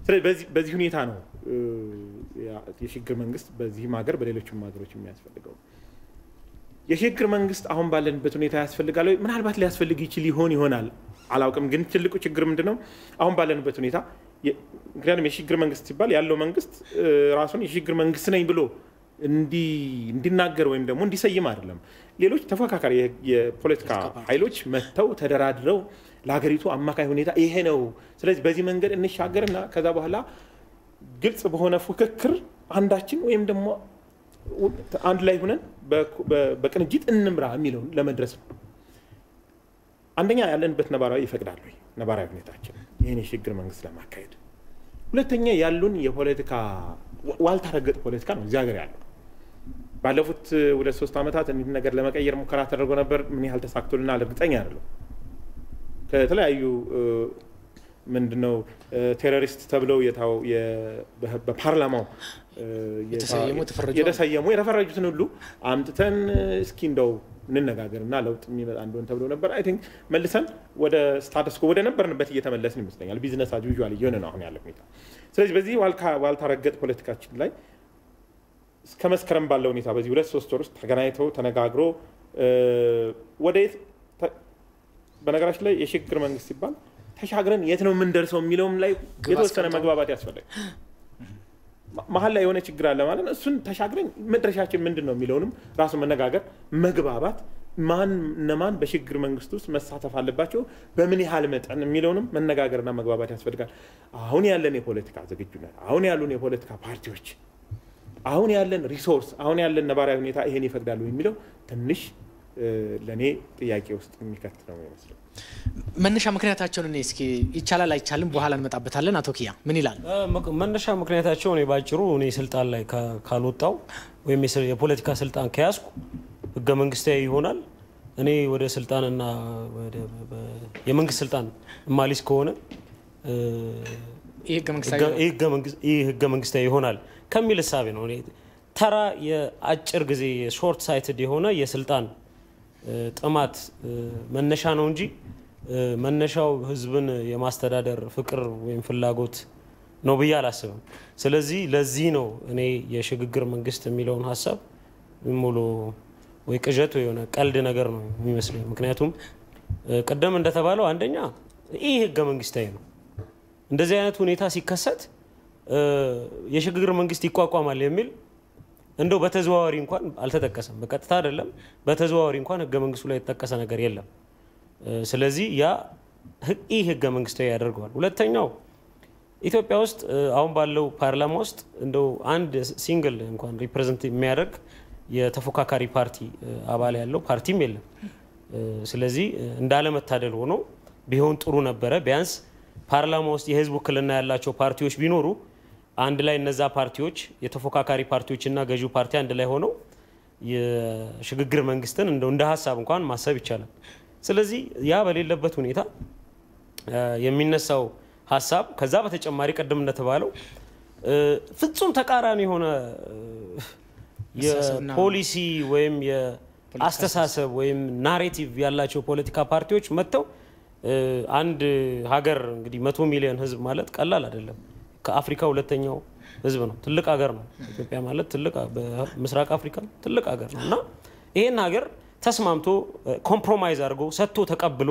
ስለዚህ በዚህ- ሁኔታ ነው የሽግግር መንግስት በዚህም ሀገር በሌሎችም ሀገሮች የሚያስፈልገው። የሽግግር መንግስት አሁን ባለንበት ሁኔታ ያስፈልጋል ወይ? ምናልባት ሊያስፈልግ ይችል ይሆን ይሆናል አላውቅም። ግን ትልቁ ችግር ምንድን ነው? አሁን ባለንበት ሁኔታ ምክንያቱም የሽግግር መንግስት ሲባል ያለው መንግስት ራሱን የሽግግር መንግስት ነኝ ብሎ እንዲ- እንዲናገር ወይም ደግሞ እንዲሰይም አይደለም። ሌሎች ተፎካካሪ የፖለቲካ ኃይሎች መጥተው ተደራድረው ለሀገሪቱ አማካይ ሁኔታ ይሄ ነው፣ ስለዚህ በዚህ መንገድ እንሻገርና ከዛ በኋላ ግልጽ በሆነ ፉክክር አንዳችን ወይም ደግሞ አንድ ላይ በ- በቅንጅት እንምራ የሚለውን ለመድረስ ነው። አንደኛ ያለንበት ነባራዊ ይፈቅዳል ወይ ነባራዊ ሁኔታችን ይህን የሽግግር መንግስት ለማካሄድ። ሁለተኛ ያሉን የፖለቲካ ዋልታ ረገጥ ፖለቲካ ነው እዚህ ሀገር ያለው። ባለፉት ሁለት ሶስት ዓመታት እንዲህ ነገር ለመቀየር ሙከራ ተደርጎ ነበር። ምን ያህል ተሳክቶልናል እርግጠኛ አይደለም። ከተለያዩ ምንድነው terrorist ተብለው በፓርላማው የተሰየሙ የተፈረጁትን ሁሉ አምጥተን እስኪ እንደው እንነጋገር እና ለውጥ የሚመጣ እንደሆን ተብሎ ነበር። I think መልሰን ወደ status quo ወደ ነበርንበት እየተመለስን ይመስለኛል። business as usual እየሆነ ነው አሁን ያለው ሁኔታ። ስለዚህ በዚህ ዋልካ- ዋልታ ረገጥ ፖለቲካችን ላይ እስከ መስከረም ባለው ሁኔታ በዚህ ሁለት ሶስት ወር ውስጥ ተገናኝተው ተነጋግሮ እ፣ ወደየት ተ- በነገራችን ላይ የሽግግር መንግስት ሲባል ተሻግረን የት ነው የምንደርሰው የሚለውም ላይ የተወሰነ መግባባት ያስፈልጋል። መሀል ላይ የሆነ ችግር አለ ማለት ነው። እሱን ተሻግረን መድረሻችን ምንድን ነው የሚለውንም ራሱ መነጋገር፣ መግባባት ማን እነማን በሽግግር መንግስት ውስጥ መሳተፍ አለባቸው፣ በምን ያህል መጠን የሚለውንም መነጋገርና መግባባት ያስፈልጋል። አሁን ያለን የፖለቲካ ዝግጁነት፣ አሁን ያሉን የፖለቲካ ፓርቲዎች፣ አሁን ያለን resource፣ አሁን ያለን ነባራዊ ሁኔታ ይሄን ይፈቅዳሉ የሚለው ትንሽ ለእኔ ጥያቄ ውስጥ የሚከት ነው የሚመስለው። መነሻ ምክንያታቸውን እኔ እስኪ ይቻላል አይቻልም በኋላ እንመጣበታለን። አቶ ኪያ ምን ይላል? መነሻ ምክንያታቸው እኔ ባጭሩ እኔ ስልጣን ላይ ካልወጣው ወይም የፖለቲካ ስልጣን ከያዝኩ ህገ መንግስታዊ ይሆናል። እኔ ወደ ስልጣንና የመንግስት ስልጣን እማልመጣ ከሆነ ኢህገ መንግስታዊ ይሆናል ከሚል እሳቤ ነው። እኔ ተራ የአጭር ጊዜ short sighted የሆነ የስልጣን ጥማት መነሻ ነው እንጂ መነሻው ህዝብን የማስተዳደር ፍቅር ወይም ፍላጎት ነው ብዬ አላስብም። ስለዚህ ለዚህ ነው እኔ የሽግግር መንግስት የሚለውን ሀሳብ ሙሉ ወይ ቅዠት ወይ የሆነ ቀልድ ነገር ነው የሚመስለኝ። ምክንያቱም እ፣ ቅድም እንደተባለው አንደኛ ኢህገ መንግስታዊ ነው። እንደዚህ አይነት ሁኔታ ሲከሰት የሽግግር መንግስት ይቋቋማል የሚል እንደው በተዘዋዋሪ እንኳን አልተጠቀሰም። በቀጥታ አይደለም፣ በተዘዋዋሪ እንኳን ህገ መንግስቱ ላይ የተጠቀሰ ነገር የለም። ስለዚህ ያ ኢህገ መንግስታዊ ያደርገዋል። ሁለተኛው ኢትዮጵያ ውስጥ አሁን ባለው ፓርላማ ውስጥ እንደው አንድ single እንኳን represent የሚያደርግ የተፎካካሪ ፓርቲ አባል ያለው ፓርቲም የለም። ስለዚህ እንዳለመታደል ሆኖ ቢሆን ጥሩ ነበረ። ቢያንስ ፓርላማ ውስጥ የህዝብ ውክልና ያላቸው ፓርቲዎች ቢኖሩ አንድ ላይ እነዛ ፓርቲዎች የተፎካካሪ ፓርቲዎችና ገዢው ፓርቲ አንድ ላይ ሆነው የሽግግር መንግስትን እንደው እንደ ሀሳብ እንኳን ማሰብ ይቻላል። ስለዚህ ያ በሌለበት ሁኔታ የሚነሳው ሀሳብ ከዛ በተጨማሪ ቅድም እንደተባለው ፍጹም ተቃራኒ የሆነ የፖሊሲ ወይም የአስተሳሰብ ወይም narrative ያላቸው ፖለቲካ ፓርቲዎች መጥተው አንድ ሀገር እንግዲህ መቶ ሚሊዮን ህዝብ ማለት ቀላል አይደለም። ከአፍሪካ ሁለተኛው ህዝብ ነው። ትልቅ ሀገር ነው። ኢትዮጵያ ማለት ትልቅ በምስራቅ አፍሪካ ትልቅ ሀገር ነው እና ይህን ሀገር ተስማምቶ compromise አድርጎ ሰጥቶ ተቀብሎ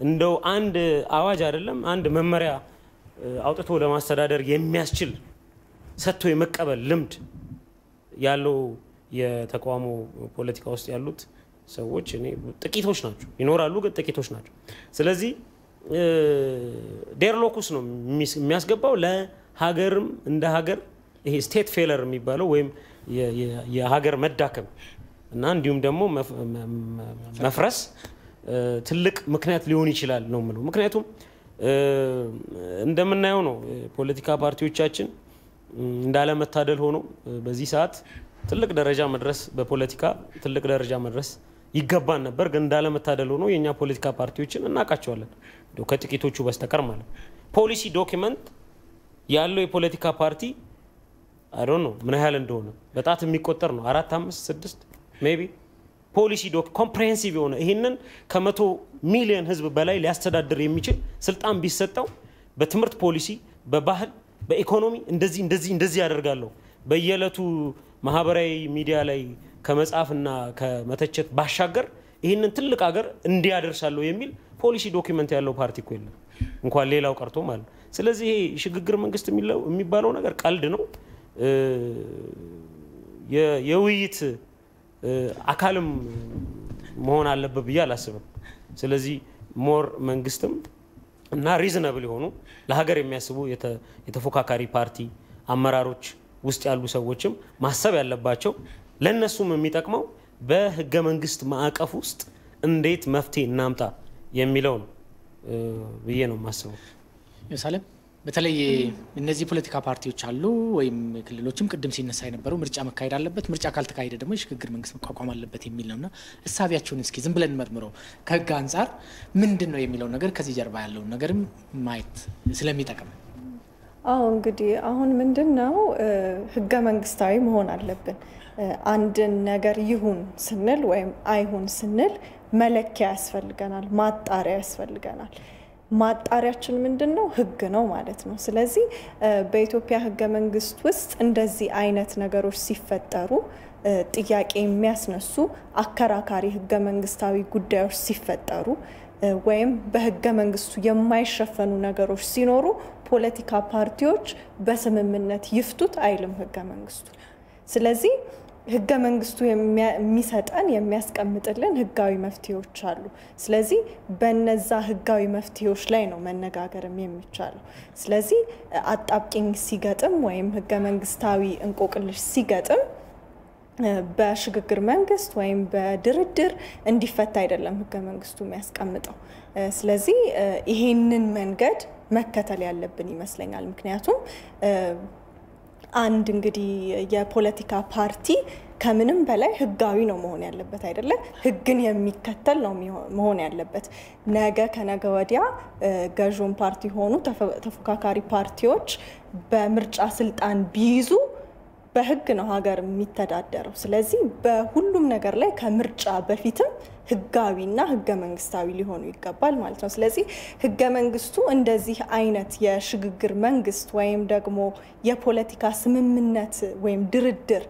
እንደው አንድ አዋጅ አይደለም አንድ መመሪያ አውጥቶ ለማስተዳደር የሚያስችል ሰጥቶ የመቀበል ልምድ ያለው የተቃውሞ ፖለቲካ ውስጥ ያሉት ሰዎች እኔ ጥቂቶች ናቸው። ይኖራሉ፣ ግን ጥቂቶች ናቸው። ስለዚህ ዴርሎኩስ ነው የሚያስገባው ለሀገርም እንደ ሀገር ይሄ state failure የሚባለው ወይም የሀገር መዳከም እና እንዲሁም ደግሞ መፍረስ ትልቅ ምክንያት ሊሆን ይችላል ነው የምለው። ምክንያቱም እንደምናየው ነው ፖለቲካ ፓርቲዎቻችን እንዳለመታደል ሆኖ በዚህ ሰዓት ትልቅ ደረጃ መድረስ በፖለቲካ ትልቅ ደረጃ መድረስ ይገባን ነበር። ግን እንዳለመታደል ሆኖ የእኛ ፖለቲካ ፓርቲዎችን እናውቃቸዋለን ከጥቂቶቹ በስተቀር ማለት policy document ያለው የፖለቲካ ፓርቲ አይ know ምን ያህል እንደሆነ በጣት የሚቆጠር ነው። አራት፣ አምስት፣ ስድስት maybe policy doc comprehensive የሆነ ይህንን ከመቶ ሚሊዮን ህዝብ በላይ ሊያስተዳድር የሚችል ስልጣን ቢሰጠው በትምህርት ፖሊሲ፣ በባህል፣ በኢኮኖሚ እንደዚህ እንደዚህ እንደዚህ ያደርጋለሁ በየዕለቱ ማህበራዊ ሚዲያ ላይ ከመጻፍና ከመተቸት ባሻገር ይህንን ትልቅ ሀገር እንዲያደርሳለሁ የሚል policy document ያለው ፓርቲ እኮ የለም፣ እንኳን ሌላው ቀርቶ ማለት ነው። ስለዚህ ይሄ ሽግግር መንግስት የሚባለው ነገር ቀልድ ነው፣ የውይይት አካልም መሆን አለበት ብዬ አላስብም። ስለዚህ more መንግስትም እና reasonable የሆኑ ለሀገር የሚያስቡ የተፎካካሪ ፓርቲ አመራሮች ውስጥ ያሉ ሰዎችም ማሰብ ያለባቸው ለእነሱም የሚጠቅመው በህገ መንግስት ማዕቀፍ ውስጥ እንዴት መፍትሄ እናምጣ የሚለው ነው ብዬ ነው የማስበው። ኢየሩሳሌም በተለይ እነዚህ ፖለቲካ ፓርቲዎች አሉ ወይም ክልሎችም ቅድም ሲነሳ የነበረው ምርጫ መካሄድ አለበት፣ ምርጫ ካልተካሄደ ደግሞ የሽግግር መንግስት መቋቋም አለበት የሚል ነውና እሳቢያቸውን እስኪ ዝም ብለን መርምረው ከህግ አንጻር ምንድን ነው የሚለው ነገር ከዚህ ጀርባ ያለውን ነገርም ማየት ስለሚጠቅም አዎ እንግዲህ አሁን ምንድን ነው ህገ መንግስታዊ መሆን አለብን። አንድን ነገር ይሁን ስንል ወይም አይሁን ስንል መለኪያ ያስፈልገናል፣ ማጣሪያ ያስፈልገናል። ማጣሪያችን ምንድን ነው? ህግ ነው ማለት ነው። ስለዚህ በኢትዮጵያ ህገ መንግስት ውስጥ እንደዚህ አይነት ነገሮች ሲፈጠሩ ጥያቄ የሚያስነሱ አከራካሪ ህገ መንግስታዊ ጉዳዮች ሲፈጠሩ ወይም በህገ መንግስቱ የማይሸፈኑ ነገሮች ሲኖሩ ፖለቲካ ፓርቲዎች በስምምነት ይፍቱት አይልም ህገ መንግስቱ። ስለዚህ ህገ መንግስቱ የሚሰጠን የሚያስቀምጥልን ህጋዊ መፍትሄዎች አሉ። ስለዚህ በነዛ ህጋዊ መፍትሄዎች ላይ ነው መነጋገርም የሚቻለው። ስለዚህ አጣብቂኝ ሲገጥም ወይም ህገ መንግስታዊ እንቆቅልሽ ሲገጥም በሽግግር መንግስት ወይም በድርድር እንዲፈታ አይደለም ህገ መንግስቱ የሚያስቀምጠው። ስለዚህ ይሄንን መንገድ መከተል ያለብን ይመስለኛል። ምክንያቱም አንድ እንግዲህ የፖለቲካ ፓርቲ ከምንም በላይ ህጋዊ ነው መሆን ያለበት አይደለ? ህግን የሚከተል ነው መሆን ያለበት። ነገ ከነገ ወዲያ ገዥውን ፓርቲ ሆኑ ተፎካካሪ ፓርቲዎች በምርጫ ስልጣን ቢይዙ በህግ ነው ሀገር የሚተዳደረው። ስለዚህ በሁሉም ነገር ላይ ከምርጫ በፊትም ህጋዊና ህገ መንግስታዊ ሊሆኑ ይገባል ማለት ነው። ስለዚህ ህገ መንግስቱ እንደዚህ አይነት የሽግግር መንግስት ወይም ደግሞ የፖለቲካ ስምምነት ወይም ድርድር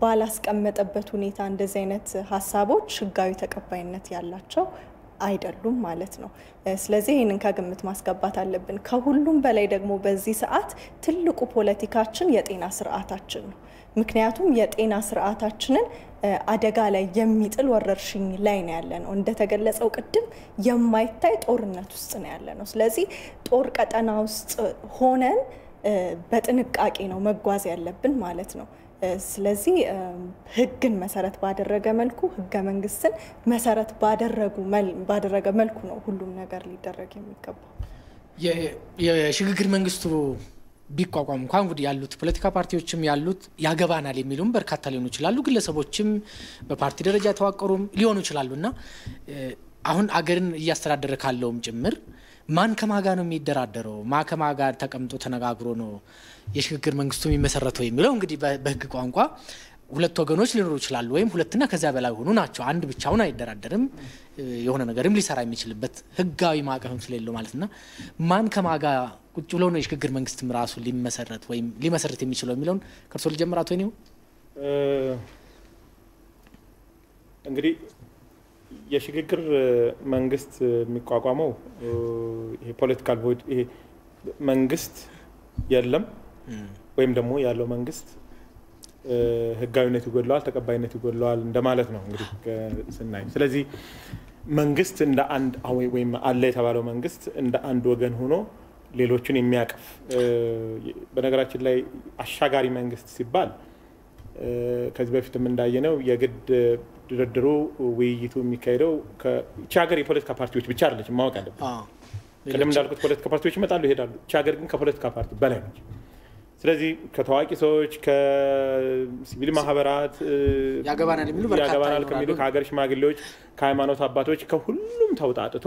ባላስቀመጠበት ሁኔታ እንደዚህ አይነት ሀሳቦች ህጋዊ ተቀባይነት ያላቸው አይደሉም ማለት ነው። ስለዚህ ይህንን ከግምት ማስገባት አለብን። ከሁሉም በላይ ደግሞ በዚህ ሰዓት ትልቁ ፖለቲካችን የጤና ስርዓታችን ነው። ምክንያቱም የጤና ስርዓታችንን አደጋ ላይ የሚጥል ወረርሽኝ ላይ ነው ያለ ነው። እንደተገለጸው ቅድም የማይታይ ጦርነት ውስጥ ነው ያለ ነው። ስለዚህ ጦር ቀጠና ውስጥ ሆነን በጥንቃቄ ነው መጓዝ ያለብን ማለት ነው። ስለዚህ ሕግን መሰረት ባደረገ መልኩ ሕገ መንግስትን መሰረት ባደረገ መልኩ ነው ሁሉም ነገር ሊደረግ የሚገባው። የሽግግር መንግስቱ ቢቋቋም እንኳ እንግዲህ ያሉት ፖለቲካ ፓርቲዎችም ያሉት ያገባናል የሚሉም በርካታ ሊሆኑ ይችላሉ። ግለሰቦችም በፓርቲ ደረጃ የተዋቀሩም ሊሆኑ ይችላሉ እና አሁን አገርን እያስተዳደረ ካለውም ጭምር ማን ከማጋ ነው የሚደራደረው? ማ ከማጋ ተቀምጦ ተነጋግሮ ነው የሽግግር መንግስቱ የሚመሰረተው የሚለው እንግዲህ በህግ ቋንቋ ሁለት ወገኖች ሊኖሩ ይችላሉ፣ ወይም ሁለትና ከዚያ በላይ ሆኑ ናቸው። አንድ ብቻውን አይደራደርም። የሆነ ነገርም ሊሰራ የሚችልበት ህጋዊ ማዕቀፍም ስለሌለው ማለት ና ማን ከማጋ ቁጭ ብሎ ነው የሽግግር መንግስትም ራሱ ሊመሰረት ወይም ሊመሰረት የሚችለው የሚለውን ከእርሶ አቶ ኔው እንግዲህ የሽግግር መንግስት የሚቋቋመው ይሄ political void ይሄ መንግስት የለም ወይም ደግሞ ያለው መንግስት ህጋዊነት ይጎድለዋል፣ ተቀባይነት ይጎድለዋል እንደማለት ነው እንግዲህ ስናይ። ስለዚህ መንግስት እንደ አንድ ወይም አለ የተባለው መንግስት እንደ አንድ ወገን ሆኖ ሌሎችን የሚያቅፍ በነገራችን ላይ አሻጋሪ መንግስት ሲባል ከዚህ በፊትም እንዳየነው የግድ ድርድሩ ውይይቱ የሚካሄደው ይቺ ሀገር የፖለቲካ ፓርቲዎች ብቻ አይደለች፣ ማወቅ አለብን። ቅድም እንዳልኩት ፖለቲካ ፓርቲዎች ይመጣሉ ይሄዳሉ። ይቺ ሀገር ግን ከፖለቲካ ፓርቲ በላይ ነች። ስለዚህ ከታዋቂ ሰዎች፣ ከሲቪል ማህበራት ያገባናል ከሚሉ ከሀገር ሽማግሌዎች፣ ከሃይማኖት አባቶች ከሁሉም ተውጣጥቶ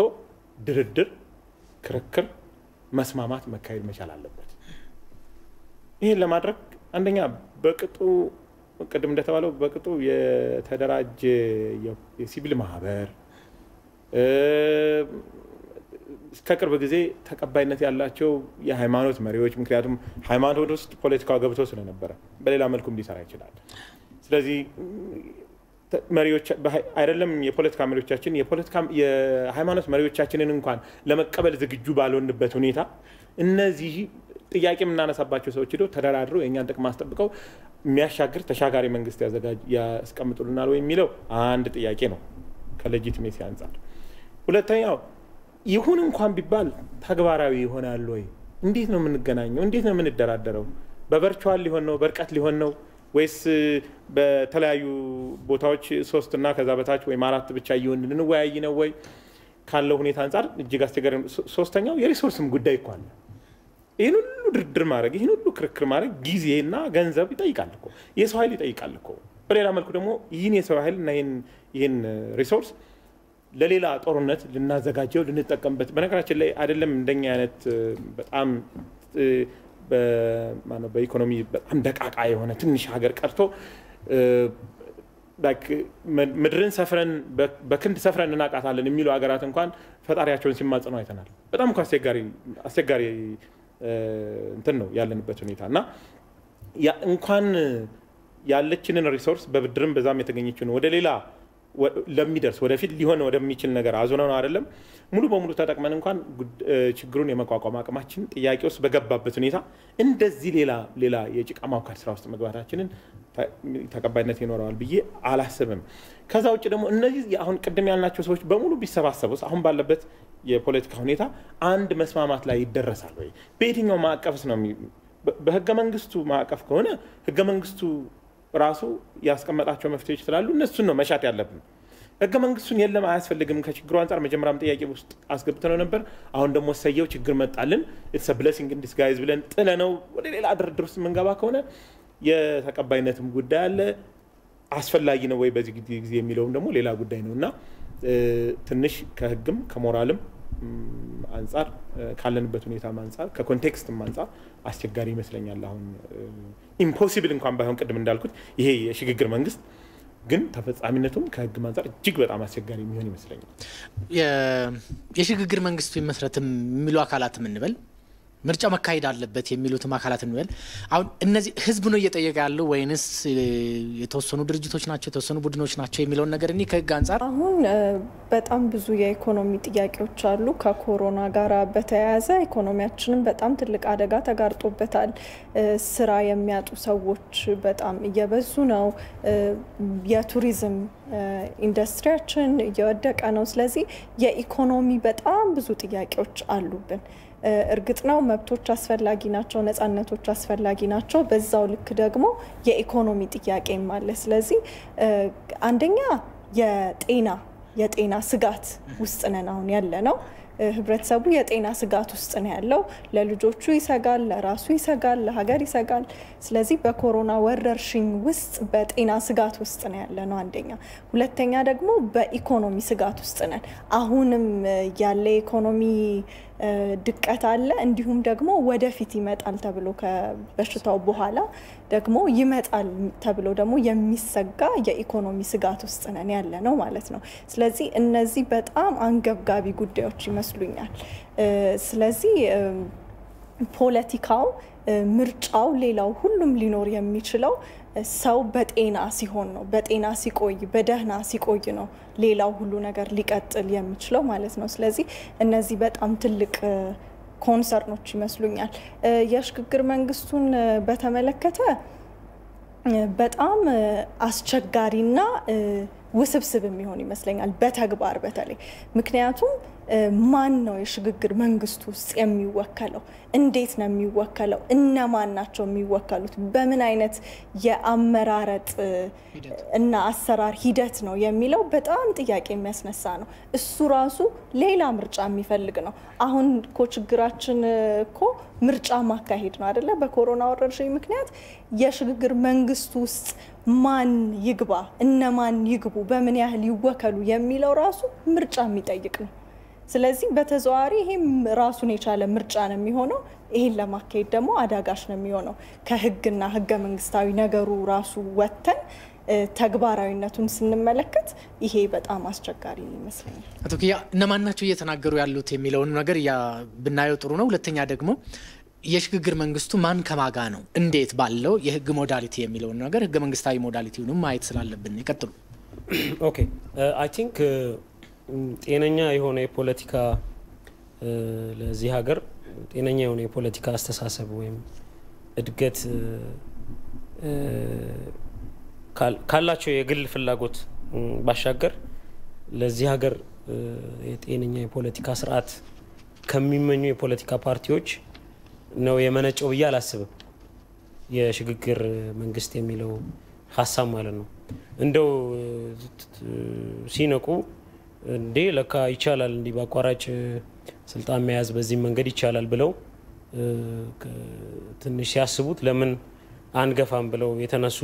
ድርድር፣ ክርክር፣ መስማማት መካሄድ መቻል አለበት። ይህን ለማድረግ አንደኛ በቅጡ ቅድም እንደተባለው በቅጡ የተደራጀ የሲቪል ማህበር እስከ ቅርብ ጊዜ ተቀባይነት ያላቸው የሃይማኖት መሪዎች፣ ምክንያቱም ሃይማኖት ውስጥ ፖለቲካው ገብቶ ስለነበረ በሌላ መልኩም ሊሰራ ይችላል። ስለዚህ መሪዎች አይደለም የፖለቲካ መሪዎቻችን የሃይማኖት መሪዎቻችንን እንኳን ለመቀበል ዝግጁ ባልሆንበት ሁኔታ እነዚህ ጥያቄ የምናነሳባቸው ሰዎች ሄደው ተደራድረው የእኛን ጥቅም አስጠብቀው የሚያሻግር ተሻጋሪ መንግስት ያስቀምጡልናል ወይ የሚለው አንድ ጥያቄ ነው ከሌጂቲሜሲ አንጻር። ሁለተኛው ይሁን እንኳን ቢባል ተግባራዊ ይሆናል ወይ? እንዴት ነው የምንገናኘው? እንዴት ነው የምንደራደረው? በቨርቹዋል ሊሆን ነው? በርቀት ሊሆን ነው ወይስ በተለያዩ ቦታዎች ሶስትና ከዛ በታች ወይም አራት ብቻ እየሆን ልንወያይ ነው ወይ? ካለው ሁኔታ አንጻር እጅግ አስቸጋሪ ሶስተኛው የ resourceም ጉዳይ እኮ አለ። ይህን ሁሉ ድርድር ማድረግ ይህን ሁሉ ክርክር ማድረግ ጊዜና ገንዘብ ይጠይቃል እኮ የሰው ኃይል ይጠይቃል እኮ። በሌላ መልኩ ደግሞ ይህን የሰው ኃይል እና ይህን resource ለሌላ ጦርነት ልናዘጋጀው ልንጠቀምበት። በነገራችን ላይ አይደለም እንደኛ አይነት በጣም በኢኮኖሚ በጣም ደቃቃ የሆነ ትንሽ ሀገር ቀርቶ ምድርን ሰፍረን በክንድ ሰፍረን እናቃታለን የሚሉ ሀገራት እንኳን ፈጣሪያቸውን ሲማጽኑ አይተናል። በጣም እኮ አስቸጋሪ እንትን ነው ያለንበት ሁኔታ እና እንኳን ያለችንን resource በብድርም በዛም የተገኘችውን ወደ ሌላ ለሚደርስ ወደፊት ሊሆን ወደሚችል ነገር ነው አይደለም ሙሉ በሙሉ ተጠቅመን እንኳን ችግሩን የመቋቋም አቅማችን ጥያቄ ውስጥ በገባበት ሁኔታ እንደዚህ ሌላ ሌላ የጭቃ ማውካት ስራ ውስጥ መግባታችንን ተቀባይነት ይኖረዋል ብዬ አላስብም። ከዛ ውጭ ደግሞ እነዚህ አሁን ቅድም ያልናቸው ሰዎች በሙሉ ቢሰባሰቡስ አሁን ባለበት የፖለቲካ ሁኔታ አንድ መስማማት ላይ ይደረሳል ወይ? በየትኛው ማዕቀፍስ ነው? በህገ መንግስቱ ማዕቀፍ ከሆነ ህገ መንግስቱ ራሱ ያስቀመጣቸው መፍትሄዎች ስላሉ እነሱን ነው መሻት ያለብን። ህገ መንግስቱን የለም አያስፈልግም ከችግሩ አንጻር መጀመሪያም ጥያቄ ውስጥ አስገብተነው ነበር። አሁን ደግሞ ሰበብ ችግር መጣልን it's blessing disguise ብለን ጥለነው ወደ ሌላ ድርድር ውስጥ የምንገባ ከሆነ የተቀባይነትም ጉዳይ አለ። አስፈላጊ ነው ወይ በዚህ ጊዜ የሚለውም ደግሞ ሌላ ጉዳይ ነው እና ትንሽ ከህግም ከሞራልም አንጻር ካለንበት ሁኔታም አንጻር ከ context ም አንጻር አስቸጋሪ ይመስለኛል። አሁን impossible እንኳን ባይሆን ቅድም እንዳልኩት ይሄ የሽግግር መንግስት ግን ተፈጻሚነቱም ከህግም አንጻር እጅግ በጣም አስቸጋሪ የሚሆን ይመስለኛል። የሽግግር መንግስቱ ይመስረትም የሚሉ አካላት የምንበል ምርጫ መካሄድ አለበት የሚሉትም አካላት እንበል አሁን እነዚህ ህዝብ ነው እየጠየቀ ያለው ወይንስ የተወሰኑ ድርጅቶች ናቸው የተወሰኑ ቡድኖች ናቸው የሚለውን ነገር እኔ ከህግ አንጻር አሁን በጣም ብዙ የኢኮኖሚ ጥያቄዎች አሉ። ከኮሮና ጋር በተያያዘ ኢኮኖሚያችንም በጣም ትልቅ አደጋ ተጋርጦበታል። ስራ የሚያጡ ሰዎች በጣም እየበዙ ነው። የቱሪዝም ኢንዱስትሪያችን እየወደቀ ነው። ስለዚህ የኢኮኖሚ በጣም ብዙ ጥያቄዎች አሉብን። እርግጥ ነው መብቶች አስፈላጊ ናቸው፣ ነጻነቶች አስፈላጊ ናቸው። በዛው ልክ ደግሞ የኢኮኖሚ ጥያቄም አለ። ስለዚህ አንደኛ የጤና የጤና ስጋት ውስጥ ነን አሁን ያለ ነው። ህብረተሰቡ የጤና ስጋት ውስጥ ነው ያለው። ለልጆቹ ይሰጋል፣ ለራሱ ይሰጋል፣ ለሀገር ይሰጋል። ስለዚህ በኮሮና ወረርሽኝ ውስጥ በጤና ስጋት ውስጥ ነው ያለ ነው አንደኛ። ሁለተኛ ደግሞ በኢኮኖሚ ስጋት ውስጥ ነን። አሁንም ያለ ኢኮኖሚ ድቀት አለ። እንዲሁም ደግሞ ወደፊት ይመጣል ተብሎ ከበሽታው በኋላ ደግሞ ይመጣል ተብሎ ደግሞ የሚሰጋ የኢኮኖሚ ስጋት ውስጥ ነን ያለ ነው ማለት ነው። ስለዚህ እነዚህ በጣም አንገብጋቢ ጉዳዮች ይመስሉኛል። ስለዚህ ፖለቲካው፣ ምርጫው፣ ሌላው ሁሉም ሊኖር የሚችለው ሰው በጤና ሲሆን ነው። በጤና ሲቆይ፣ በደህና ሲቆይ ነው ሌላው ሁሉ ነገር ሊቀጥል የሚችለው ማለት ነው። ስለዚህ እነዚህ በጣም ትልቅ ኮንሰርኖች ይመስሉኛል። የሽግግር መንግስቱን በተመለከተ በጣም አስቸጋሪና ውስብስብ የሚሆን ይመስለኛል በተግባር በተለይ ምክንያቱም ማን ነው የሽግግር መንግስት ውስጥ የሚወከለው? እንዴት ነው የሚወከለው? እነማን ናቸው የሚወከሉት? በምን አይነት የአመራረጥ እና አሰራር ሂደት ነው የሚለው በጣም ጥያቄ የሚያስነሳ ነው። እሱ ራሱ ሌላ ምርጫ የሚፈልግ ነው። አሁን እኮ ችግራችን እኮ ምርጫ ማካሄድ ነው አይደለ? በኮሮና ወረርሽኝ ምክንያት የሽግግር መንግስት ውስጥ ማን ይግባ፣ እነማን ይግቡ፣ በምን ያህል ይወከሉ የሚለው ራሱ ምርጫ የሚጠይቅ ነው። ስለዚህ በተዘዋዋሪ ይሄም ራሱን የቻለ ምርጫ ነው የሚሆነው። ይሄን ለማካሄድ ደግሞ አዳጋች ነው የሚሆነው። ከህግና ህገ መንግስታዊ ነገሩ ራሱ ወጥተን ተግባራዊነቱን ስንመለከት ይሄ በጣም አስቸጋሪ ይመስለኛል። አቶ ኪያ እነማን ናቸው እየተናገሩ ያሉት የሚለውን ነገር ብናየው ጥሩ ነው። ሁለተኛ ደግሞ የሽግግር መንግስቱ ማን ከማን ጋ ነው እንዴት ባለው የህግ modality የሚለውን ነገር ህገ መንግስታዊ modality ውንም ማየት ስላለብን ይቀጥሉ። Okay I think ጤነኛ የሆነ የፖለቲካ ለዚህ ሀገር ጤነኛ የሆነ የፖለቲካ አስተሳሰብ ወይም እድገት ካላቸው የግል ፍላጎት ባሻገር ለዚህ ሀገር የጤነኛ የፖለቲካ ስርዓት ከሚመኙ የፖለቲካ ፓርቲዎች ነው የመነጨው ብዬ አላስብም። የሽግግር መንግስት የሚለው ሀሳብ ማለት ነው። እንደው ሲነቁ እንዴ ለካ ይቻላል እንዲህ በአቋራጭ ስልጣን መያዝ በዚህ መንገድ ይቻላል ብለው ትንሽ ሲያስቡት ለምን አንገፋም ብለው የተነሱ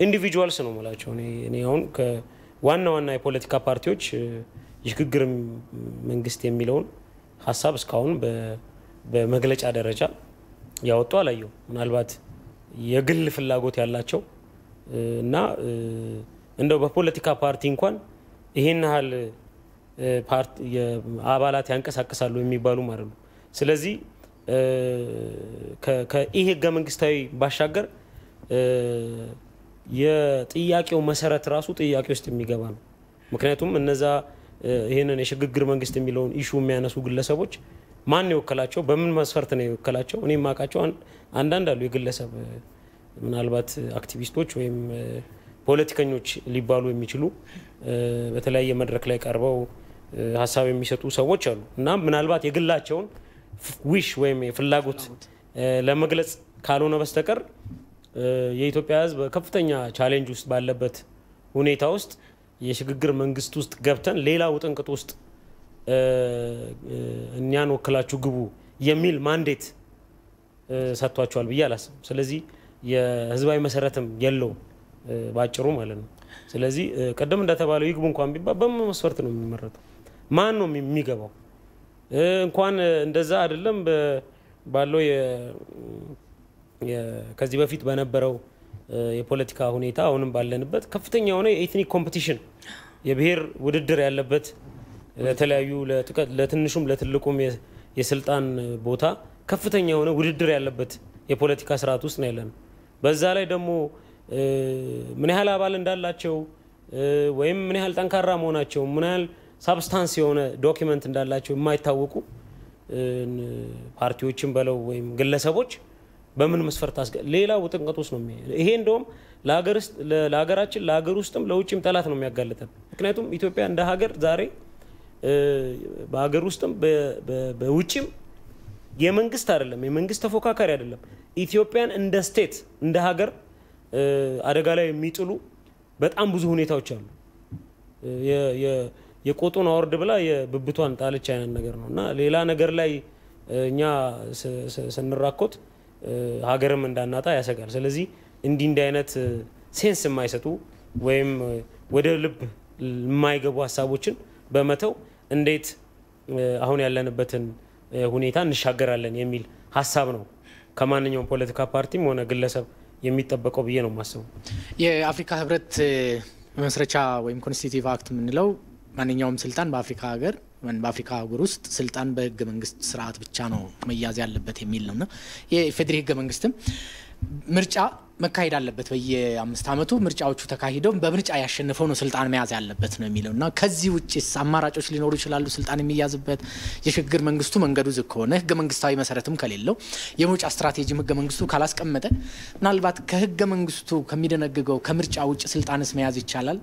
individuals ነው የምላቸው። እኔ አሁን ከዋና ዋና የፖለቲካ ፓርቲዎች የሽግግር መንግስት የሚለውን ሀሳብ እስካሁን በመግለጫ ደረጃ ያወጡ አላየው። ምናልባት የግል ፍላጎት ያላቸው እና እንደው በፖለቲካ ፓርቲ እንኳን ይሄን ያህል አባላት ያንቀሳቅሳሉ የሚባሉ ማለት ነው። ስለዚህ ከይህ ህገ መንግስታዊ ባሻገር የጥያቄው መሰረት ራሱ ጥያቄ ውስጥ የሚገባ ነው። ምክንያቱም እነዛ ይህንን የሽግግር መንግስት የሚለውን issue የሚያነሱ ግለሰቦች ማን የወከላቸው? በምን መስፈርት ነው የወከላቸው? እኔ የማውቃቸው አንዳንድ አሉ የግለሰብ ምናልባት አክቲቪስቶች ወይም ፖለቲከኞች ሊባሉ የሚችሉ በተለያየ መድረክ ላይ ቀርበው ሀሳብ የሚሰጡ ሰዎች አሉ እና ምናልባት የግላቸውን wish ወይም የፍላጎት ለመግለጽ ካልሆነ በስተቀር የኢትዮጵያ ሕዝብ ከፍተኛ challenge ውስጥ ባለበት ሁኔታ ውስጥ የሽግግር መንግስት ውስጥ ገብተን ሌላ ውጥንቅጥ ውስጥ እኛን ወክላችሁ ግቡ የሚል mandate ሰጥቷቸዋል ብዬ አላስብም። ስለዚህ የህዝባዊ መሰረትም የለው ባጭሩ ማለት ነው። ስለዚህ ቅድም እንደተባለው ይግቡ እንኳን ቢባል በምን መስፈርት ነው የሚመረጠው? ማን ነው የሚገባው? እንኳን እንደዛ አይደለም ባለው ከዚህ በፊት በነበረው የፖለቲካ ሁኔታ አሁንም ባለንበት ከፍተኛ የሆነ የ ethnic competition የብሔር ውድድር ያለበት ለተለያዩ ለትንሹም ለትልቁም የስልጣን ቦታ ከፍተኛ የሆነ ውድድር ያለበት የፖለቲካ ስርዓት ውስጥ ነው ያለነው። በዛ ላይ ደግሞ ምን ያህል አባል እንዳላቸው ወይም ምን ያህል ጠንካራ መሆናቸው ምን ያህል substance የሆነ document እንዳላቸው የማይታወቁ ፓርቲዎችን በለው ወይም ግለሰቦች በምን መስፈርት አስገ ሌላ ውጥንቅጥ ውስጥ ነው ይሄ እንደውም ለሀገራችን ለሀገር ውስጥም ለውጭም ጠላት ነው የሚያጋልጠን። ምክንያቱም ኢትዮጵያ እንደ ሀገር ዛሬ በሀገር ውስጥም በውጭም የመንግስት አይደለም የመንግስት ተፎካካሪ አይደለም ኢትዮጵያን እንደ ስቴት እንደ ሀገር አደጋ ላይ የሚጥሉ በጣም ብዙ ሁኔታዎች አሉ። የቆጡን አወርድ ብላ የብብቷን ጣለች አይነት ነገር ነው እና ሌላ ነገር ላይ እኛ ስንራኮት ሀገርም እንዳናጣ ያሰጋል። ስለዚህ እንዲህ እንዲህ አይነት sense የማይሰጡ ወይም ወደ ልብ የማይገቡ ሀሳቦችን በመተው እንዴት አሁን ያለንበትን ሁኔታ እንሻገራለን የሚል ሀሳብ ነው ከማንኛውም ፖለቲካ ፓርቲም ሆነ ግለሰብ የሚጠበቀው ብዬ ነው የማስበው። የአፍሪካ ህብረት መመስረቻ ወይም Constitutive Act የምንለው ማንኛውም ስልጣን በአፍሪካ ሀገር በአፍሪካ አህጉር ውስጥ ስልጣን በህገ መንግስት ስርዓት ብቻ ነው መያዝ ያለበት የሚል ነው እና የኢፌዴሪ ህገ መንግስትም ምርጫ መካሄድ አለበት። በየአምስት ዓመቱ ምርጫዎቹ ተካሂደው በምርጫ ያሸነፈው ነው ስልጣን መያዝ ያለበት ነው የሚለው እና ከዚህ ውጭስ አማራጮች ሊኖሩ ይችላሉ። ስልጣን የሚያዝበት የሽግግር መንግስቱ መንገዱ ዝግ ከሆነ ህገ መንግስታዊ መሰረትም ከሌለው የመውጫ ስትራቴጂም ህገ መንግስቱ ካላስቀመጠ ምናልባት ከህገ መንግስቱ ከሚደነግገው ከምርጫ ውጭ ስልጣንስ መያዝ ይቻላል?